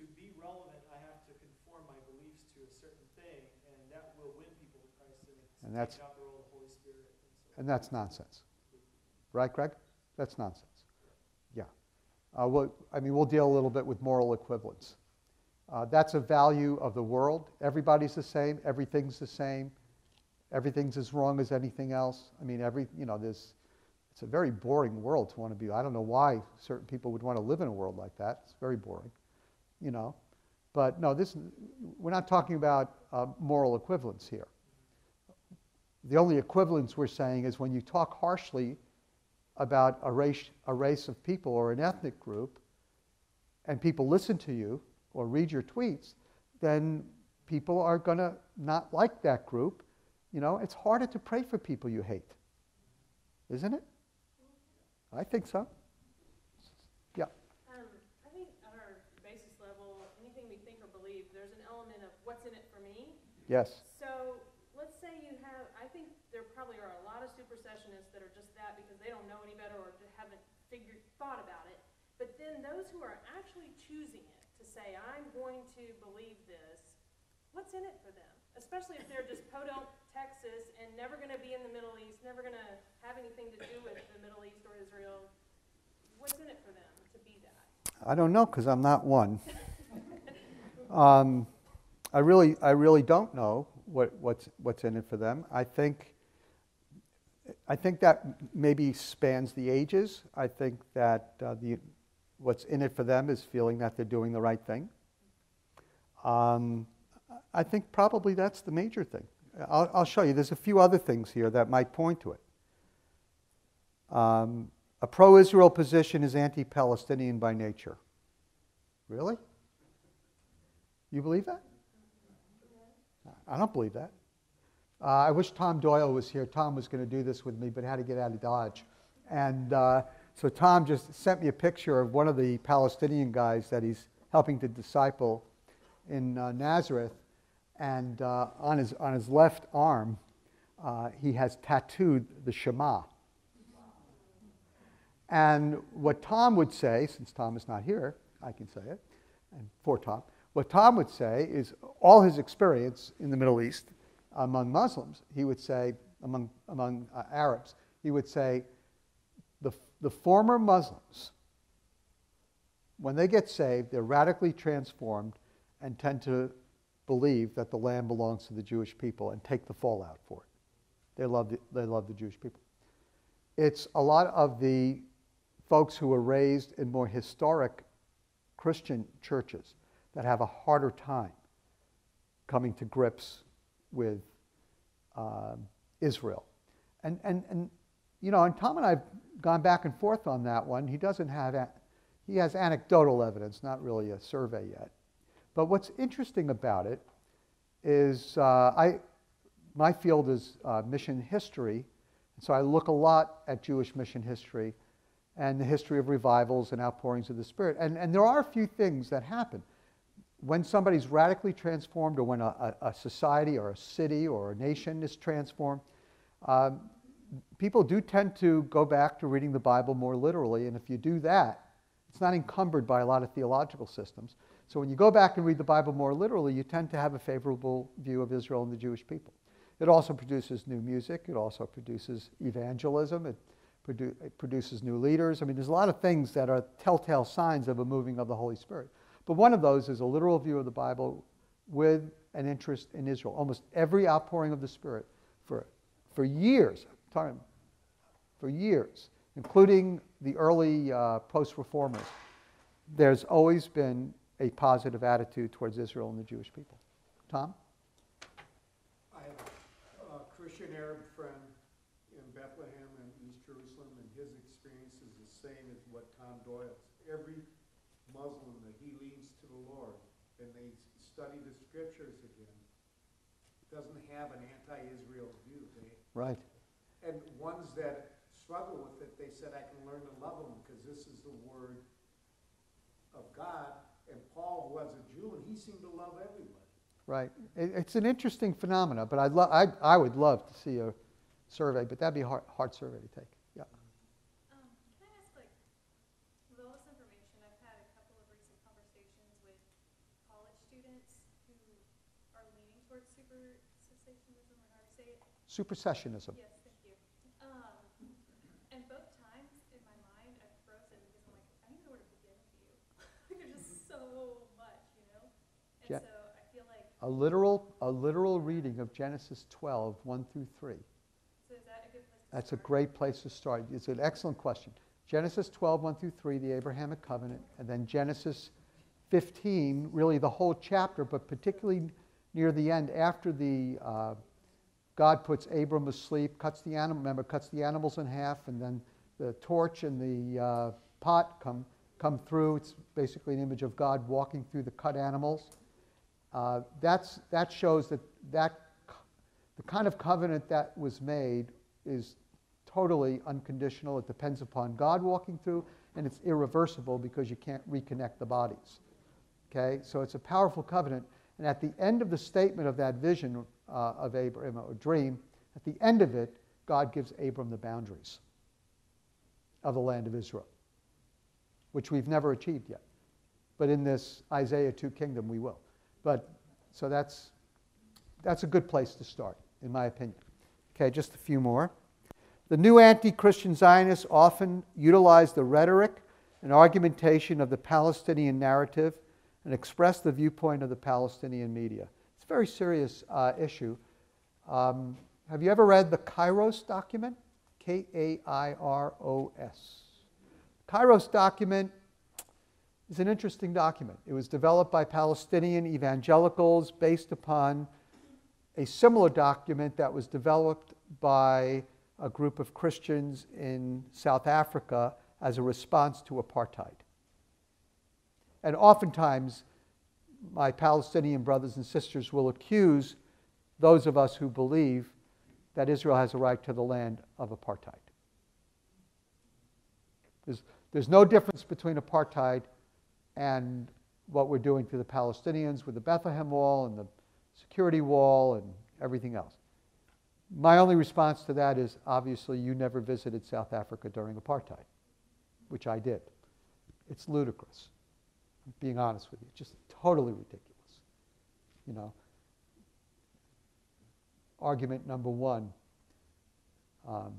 to be relevant, I have to conform my beliefs to a certain thing, and that will win people to Christ, and And that's- out the role of the Holy Spirit. And so, And that's nonsense. Right, Greg? That's nonsense. Yeah. Uh, we'll, I mean, we'll deal a little bit with moral equivalence. Uh, that's a value of the world. Everybody's the same. Everything's the same. Everything's as wrong as anything else. I mean, every, you know, there's, it's a very boring world to want to be. I don't know why certain people would want to live in a world like that. It's very boring, you know. But no, this, we're not talking about uh, moral equivalence here. The only equivalence we're saying is when you talk harshly about a race, a race of people or an ethnic group, and people listen to you or read your tweets, then people are going to not like that group. You know, it's harder to pray for people you hate, isn't it? I think so. Yeah. Um, I think on our basis level, anything we think or believe, there's an element of what's in it for me. Yes. So let's say you have, I think there probably are a lot of supersessionists that are just that because they don't know any better or haven't figured, thought about it. But then those who are actually choosing it to say, I'm going to believe this, what's in it for them? Especially if they're just podunk Texas and never going to be in the Middle East, never going to have anything to do with the Middle East or Israel. What's in it for them to be that? I don't know because I'm not one. um, I really, I really don't know what, what's, what's in it for them. I think, I think that maybe spans the ages. I think that uh, the, what's in it for them is feeling that they're doing the right thing. Um, I think probably that's the major thing. I'll, I'll, show you. There's a few other things here that might point to it. Um, a pro Israel position is anti Palestinian by nature. Really? You believe that? I don't believe that. Uh, I wish Tom Doyle was here. Tom was going to do this with me, but had to get out of Dodge. And uh, so Tom just sent me a picture of one of the Palestinian guys that he's helping to disciple in uh, Nazareth. And uh, on, his, on his left arm, uh, he has tattooed the Shema. And what Tom would say, since Tom is not here, I can say it, and for Tom, what Tom would say is all his experience in the Middle East among Muslims, he would say, among, among uh, Arabs, he would say, the, former Muslims, when they get saved, they're radically transformed and tend to believe that the land belongs to the Jewish people and take the fallout for it. They love the, they love the Jewish people. It's a lot of the folks who were raised in more historic Christian churches that have a harder time coming to grips with um, Israel. And, and, and, you know, and Tom and I gone back and forth on that one. He doesn't have, a- he has anecdotal evidence, not really a survey yet. But what's interesting about it is uh, I, my field is uh, mission history, so I look a lot at Jewish mission history and the history of revivals and outpourings of the Spirit. And, and there are a few things that happen. When somebody's radically transformed, or when a, a, society or a city or a nation is transformed, um, people do tend to go back to reading the Bible more literally. And if you do that, it's not encumbered by a lot of theological systems. So when you go back and read the Bible more literally, you tend to have a favorable view of Israel and the Jewish people. It also produces new music. It also produces evangelism. It, produ- it produces new leaders. I mean, there's a lot of things that are telltale signs of a moving of the Holy Spirit. But one of those is a literal view of the Bible with an interest in Israel. Almost every outpouring of the Spirit for, for years, I'm for years, including the early uh, post reformers, there's always been a positive attitude towards Israel and the Jewish people. Tom? I have a Christian Arab friend in Bethlehem and East Jerusalem, and his experience is the same as what Tom Doyle's. Every Muslim that he leads to the Lord, and they study the scriptures again, doesn't have an anti-Israel view. They, Right. And ones that struggle with it, they said, I can learn to love them because this is the word of God. And Paul was a Jew, and he seemed to love everybody. Right. It's an interesting phenomena, but I'd lo- I, I would love to see a survey, but that'd be a hard, hard survey to take. Yeah. Um, can I ask, like, with all this information, I've had a couple of recent conversations with college students who are leaning towards super cessationism, or how to say it. Supersessionism. Yes, thank you. Um, and both times in my mind, I've frozen because I'm like, I don't even know where to begin with you. There's just so much, you know? Ja- And so I feel like, A literal, a literal reading of Genesis 12, 1 through 3. so is that a good place to That's a great place to start. It's an excellent question. Genesis 12, 1 through 3, the Abrahamic covenant, and then Genesis 15, really the whole chapter, but particularly near the end, after the uh, God puts Abram asleep, cuts the animal, remember, cuts the animals in half, and then the torch and the uh, pot come come through. It's basically an image of God walking through the cut animals. Uh, that's that shows that that the kind of covenant that was made is totally unconditional. It depends upon God walking through, and it's irreversible because you can't reconnect the bodies. Okay, so it's a powerful covenant. And at the end of the statement of that vision uh, of Abraham, or dream, at the end of it, God gives Abram the boundaries of the land of Israel, which we've never achieved yet. But in this Isaiah 2 kingdom, we will. But so that's that's a good place to start, in my opinion. Okay, just a few more. The new anti Christian Zionists often utilize the rhetoric and argumentation of the Palestinian narrative and express the viewpoint of the Palestinian media. It's a very serious uh, issue. Um, have you ever read the Kairos document? K A I R O S. Kairos document is an interesting document. It was developed by Palestinian evangelicals based upon a similar document that was developed by a group of Christians in South Africa as a response to apartheid. And oftentimes, my Palestinian brothers and sisters will accuse those of us who believe that Israel has a right to the land of apartheid. There's, there's no difference between apartheid and what we're doing to the Palestinians with the Bethlehem Wall and the security wall and everything else. My only response to that is obviously you never visited South Africa during apartheid, which I did. It's ludicrous. Being honest with you, just totally ridiculous. You know. Argument number one. Um,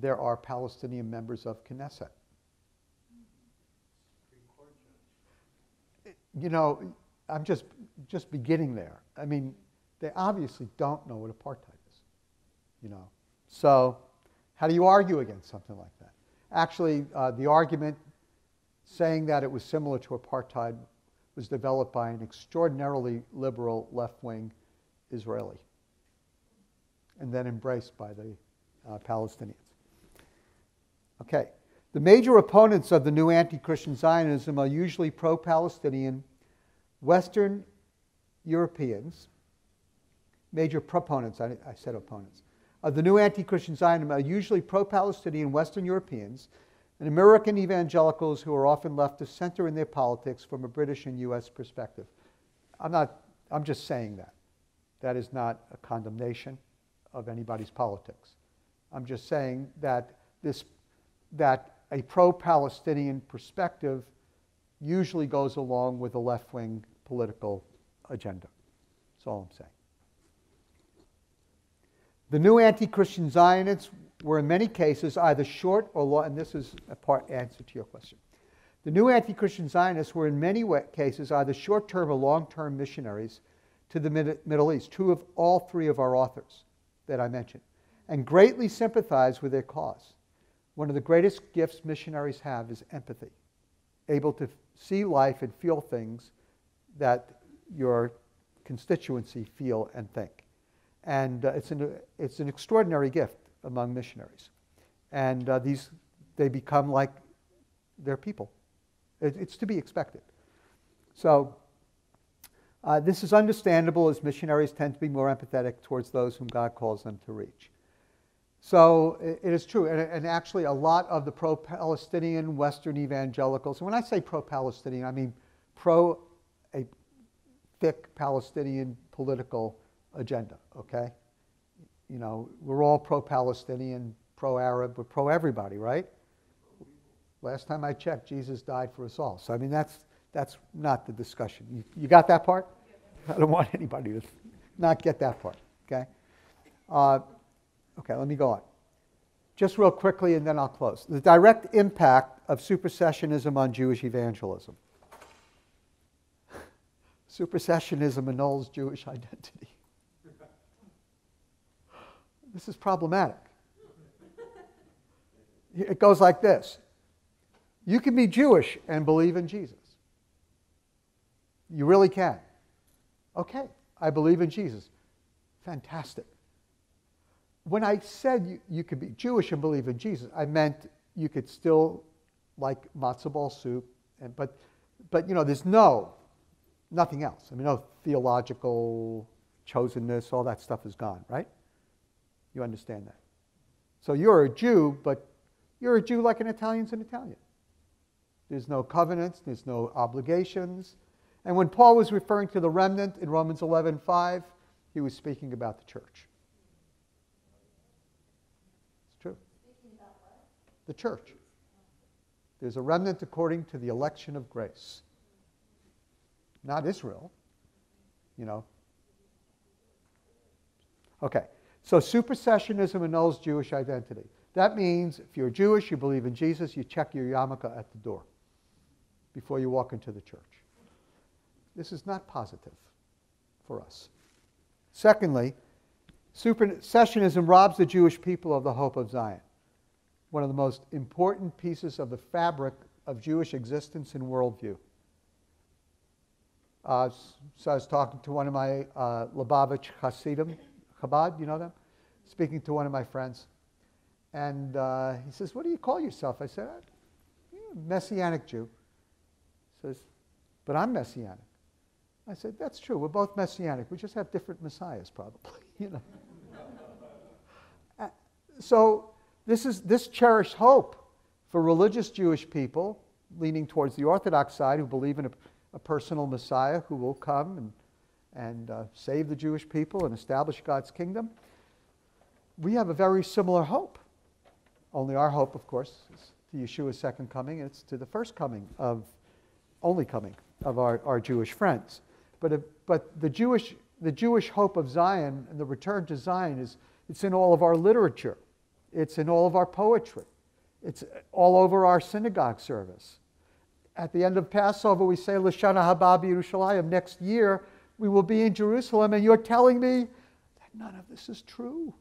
there are Palestinian members of Knesset. You know, I'm just just beginning there. I mean, they obviously don't know what apartheid is. You know, so how do you argue against something like that? Actually, uh, the argument saying that it was similar to apartheid was developed by an extraordinarily liberal left-wing Israeli, and then embraced by the uh, Palestinians. Okay. The major opponents of the new anti Christian Zionism are usually pro Palestinian, Western Europeans. Major proponents, I, I said opponents, of the new anti Christian Zionism are usually pro Palestinian Western Europeans and American evangelicals who are often left to center in their politics from a British and U.S. perspective. I'm not, I'm just saying that. That is not a condemnation of anybody's politics. I'm just saying that this, that a pro-Palestinian perspective usually goes along with a left-wing political agenda. That's all I'm saying. The new anti-Christian Zionists were in many cases either short or long, and this is a part answer to your question. The new anti-Christian Zionists were in many cases either short-term or long-term missionaries to the Middle East, two of all three of our authors that I mentioned, and greatly sympathized with their cause. One of the greatest gifts missionaries have is empathy, able to see life and feel things that your constituency feel and think. And uh, it's, an, it's an extraordinary gift among missionaries. And uh, these, they become like their people. It, it's to be expected. So, uh, this is understandable as missionaries tend to be more empathetic towards those whom God calls them to reach. So it, is true. And, actually, a lot of the pro Palestinian Western evangelicals, and when I say pro Palestinian, I mean pro a thick Palestinian political agenda, okay? You know, we're all pro Palestinian, pro Arab, we're pro everybody, right? Last time I checked, Jesus died for us all. So, I mean, that's, that's not the discussion. You, you got that part? I don't want anybody to not get that part, okay? Uh, okay, let me go on. Just real quickly, and then I'll close. The direct impact of supersessionism on Jewish evangelism. Supersessionism annuls Jewish identity. This is problematic. It goes like this You can be Jewish and believe in Jesus. You really can. Okay, I believe in Jesus. Fantastic. When I said you, you could be Jewish and believe in Jesus, I meant you could still like matzo ball soup, and, but, but you know, there's no, nothing else. I mean, no theological chosenness, all that stuff is gone, right? You understand that. So you're a Jew, but you're a Jew like an Italian's an Italian. There's no covenants, there's no obligations. And when Paul was referring to the remnant in Romans 11:5, he was speaking about the church. It's true. The church. There's a remnant according to the election of grace. Not Israel, you know. Okay. So supersessionism annuls Jewish identity. That means if you're Jewish, you believe in Jesus, you check your yarmulke at the door before you walk into the church. This is not positive for us. Secondly, supersessionism robs the Jewish people of the hope of Zion, one of the most important pieces of the fabric of Jewish existence and worldview. Uh, so I was talking to one of my uh, Lubavitch Hasidim, Chabad, you know them? Speaking to one of my friends. And uh, he says, What do you call yourself? I said, Messianic Jew. He says, But I'm Messianic. I said, That's true. We're both Messianic. We just have different messiahs, probably. you know. Uh, so this is this cherished hope for religious Jewish people leaning towards the Orthodox side who believe in a, a personal Messiah who will come and and uh, save the Jewish people and establish God's kingdom. We have a very similar hope. Only our hope, of course, is to Yeshua's second coming. It's to the first coming of, only coming of our, our Jewish friends. But, if, but the, Jewish, the Jewish hope of Zion and the return to Zion is it's in all of our literature. It's in all of our poetry. It's all over our synagogue service. At the end of Passover, we say, Lashana Haba Yerushalayim. Next year, we will be in Jerusalem, and you're telling me that none of this is true.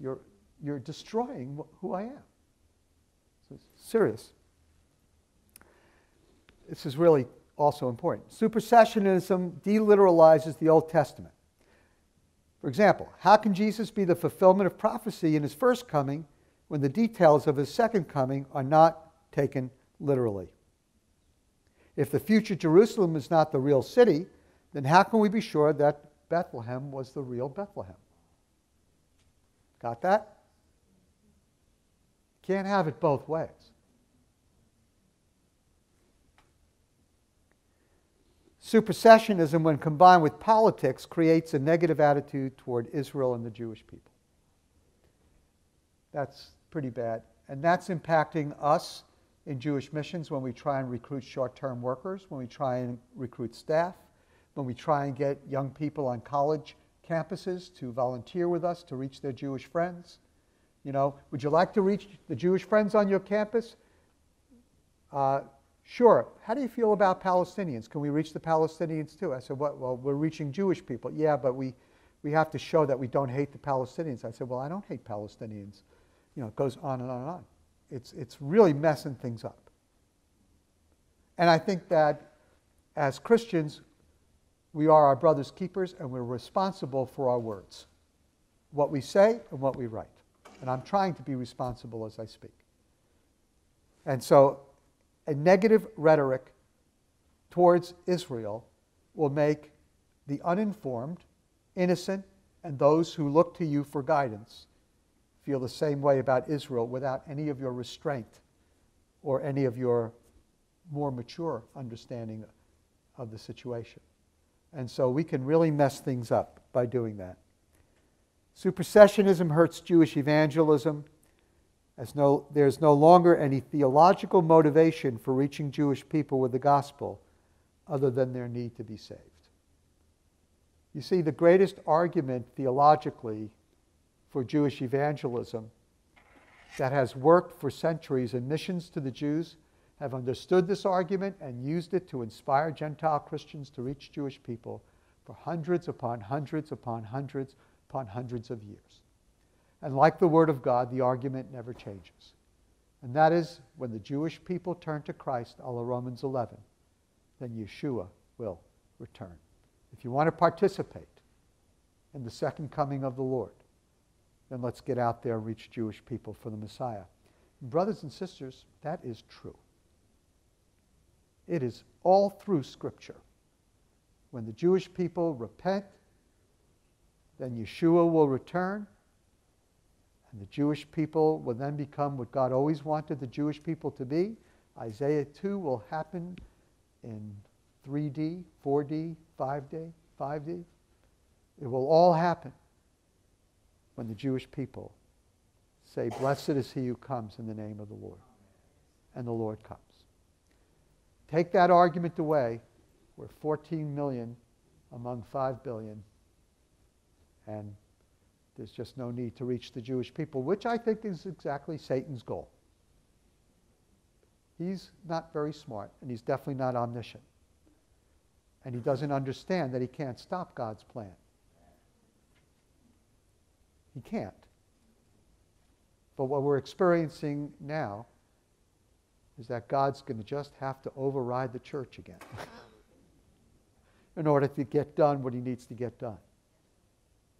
You're, you're destroying who I am. So serious. This is really also important. Supersessionism deliteralizes the Old Testament. For example, how can Jesus be the fulfillment of prophecy in his first coming when the details of his second coming are not taken literally? If the future Jerusalem is not the real city, then how can we be sure that Bethlehem was the real Bethlehem? Got that? Can't have it both ways. Supersessionism, when combined with politics, creates a negative attitude toward Israel and the Jewish people. That's pretty bad. And that's impacting us in Jewish missions when we try and recruit short term workers, when we try and recruit staff, when we try and get young people on college campuses to volunteer with us to reach their Jewish friends. You know, would you like to reach the Jewish friends on your campus? Uh, sure. How do you feel about Palestinians? Can we reach the Palestinians too? I said, what? Well, we're reaching Jewish people. Yeah, but we, we have to show that we don't hate the Palestinians. I said, well, I don't hate Palestinians. You know, it goes on and on and on. It's, it's really messing things up. And I think that as Christians, we are our brother's keepers and we're responsible for our words, what we say and what we write. And I'm trying to be responsible as I speak. And so a negative rhetoric towards Israel will make the uninformed, innocent, and those who look to you for guidance feel the same way about Israel without any of your restraint or any of your more mature understanding of the situation. And so we can really mess things up by doing that. Supersessionism hurts Jewish evangelism as no, there's no longer any theological motivation for reaching Jewish people with the gospel other than their need to be saved. You see, the greatest argument theologically for Jewish evangelism that has worked for centuries, and missions to the Jews have understood this argument and used it to inspire Gentile Christians to reach Jewish people for hundreds upon hundreds upon hundreds upon hundreds of years. And like the Word of God, the argument never changes. And that is when the Jewish people turn to Christ, a Romans 11, then Yeshua will return. If you want to participate in the second coming of the Lord, then let's get out there and reach Jewish people for the Messiah. Brothers and sisters, that is true. It is all through Scripture. When the Jewish people repent, then Yeshua will return, and the Jewish people will then become what God always wanted the Jewish people to be. Isaiah 2 will happen in 3D, 4D, 5D, 5D. It will all happen when the Jewish people say, Blessed is he who comes in the name of the Lord. And the Lord comes. Take that argument away. We're 14 million among 5 billion. And there's just no need to reach the Jewish people, which I think is exactly Satan's goal. He's not very smart, and he's definitely not omniscient. And he doesn't understand that he can't stop God's plan. He can't. But what we're experiencing now is that God's going to just have to override the church again in order to get done what he needs to get done.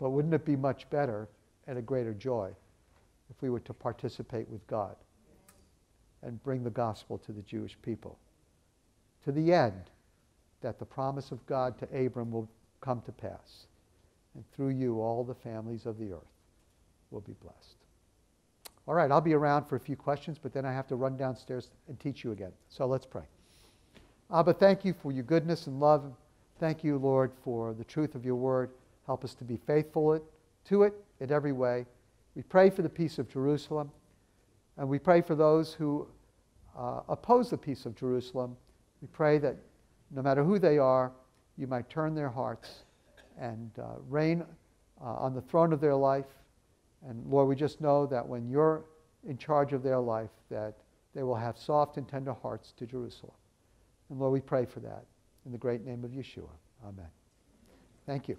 But wouldn't it be much better and a greater joy if we were to participate with God and bring the gospel to the Jewish people to the end that the promise of God to Abram will come to pass. And through you, all the families of the earth will be blessed. All right, I'll be around for a few questions, but then I have to run downstairs and teach you again. So let's pray. Abba, thank you for your goodness and love. Thank you, Lord, for the truth of your word. Help us to be faithful to it in every way. We pray for the peace of Jerusalem, and we pray for those who uh, oppose the peace of Jerusalem. We pray that no matter who they are, you might turn their hearts and uh, reign uh, on the throne of their life and Lord, we just know that when you're in charge of their life, that they will have soft and tender hearts to Jerusalem. And Lord, we pray for that in the great name of Yeshua. Amen. Thank you.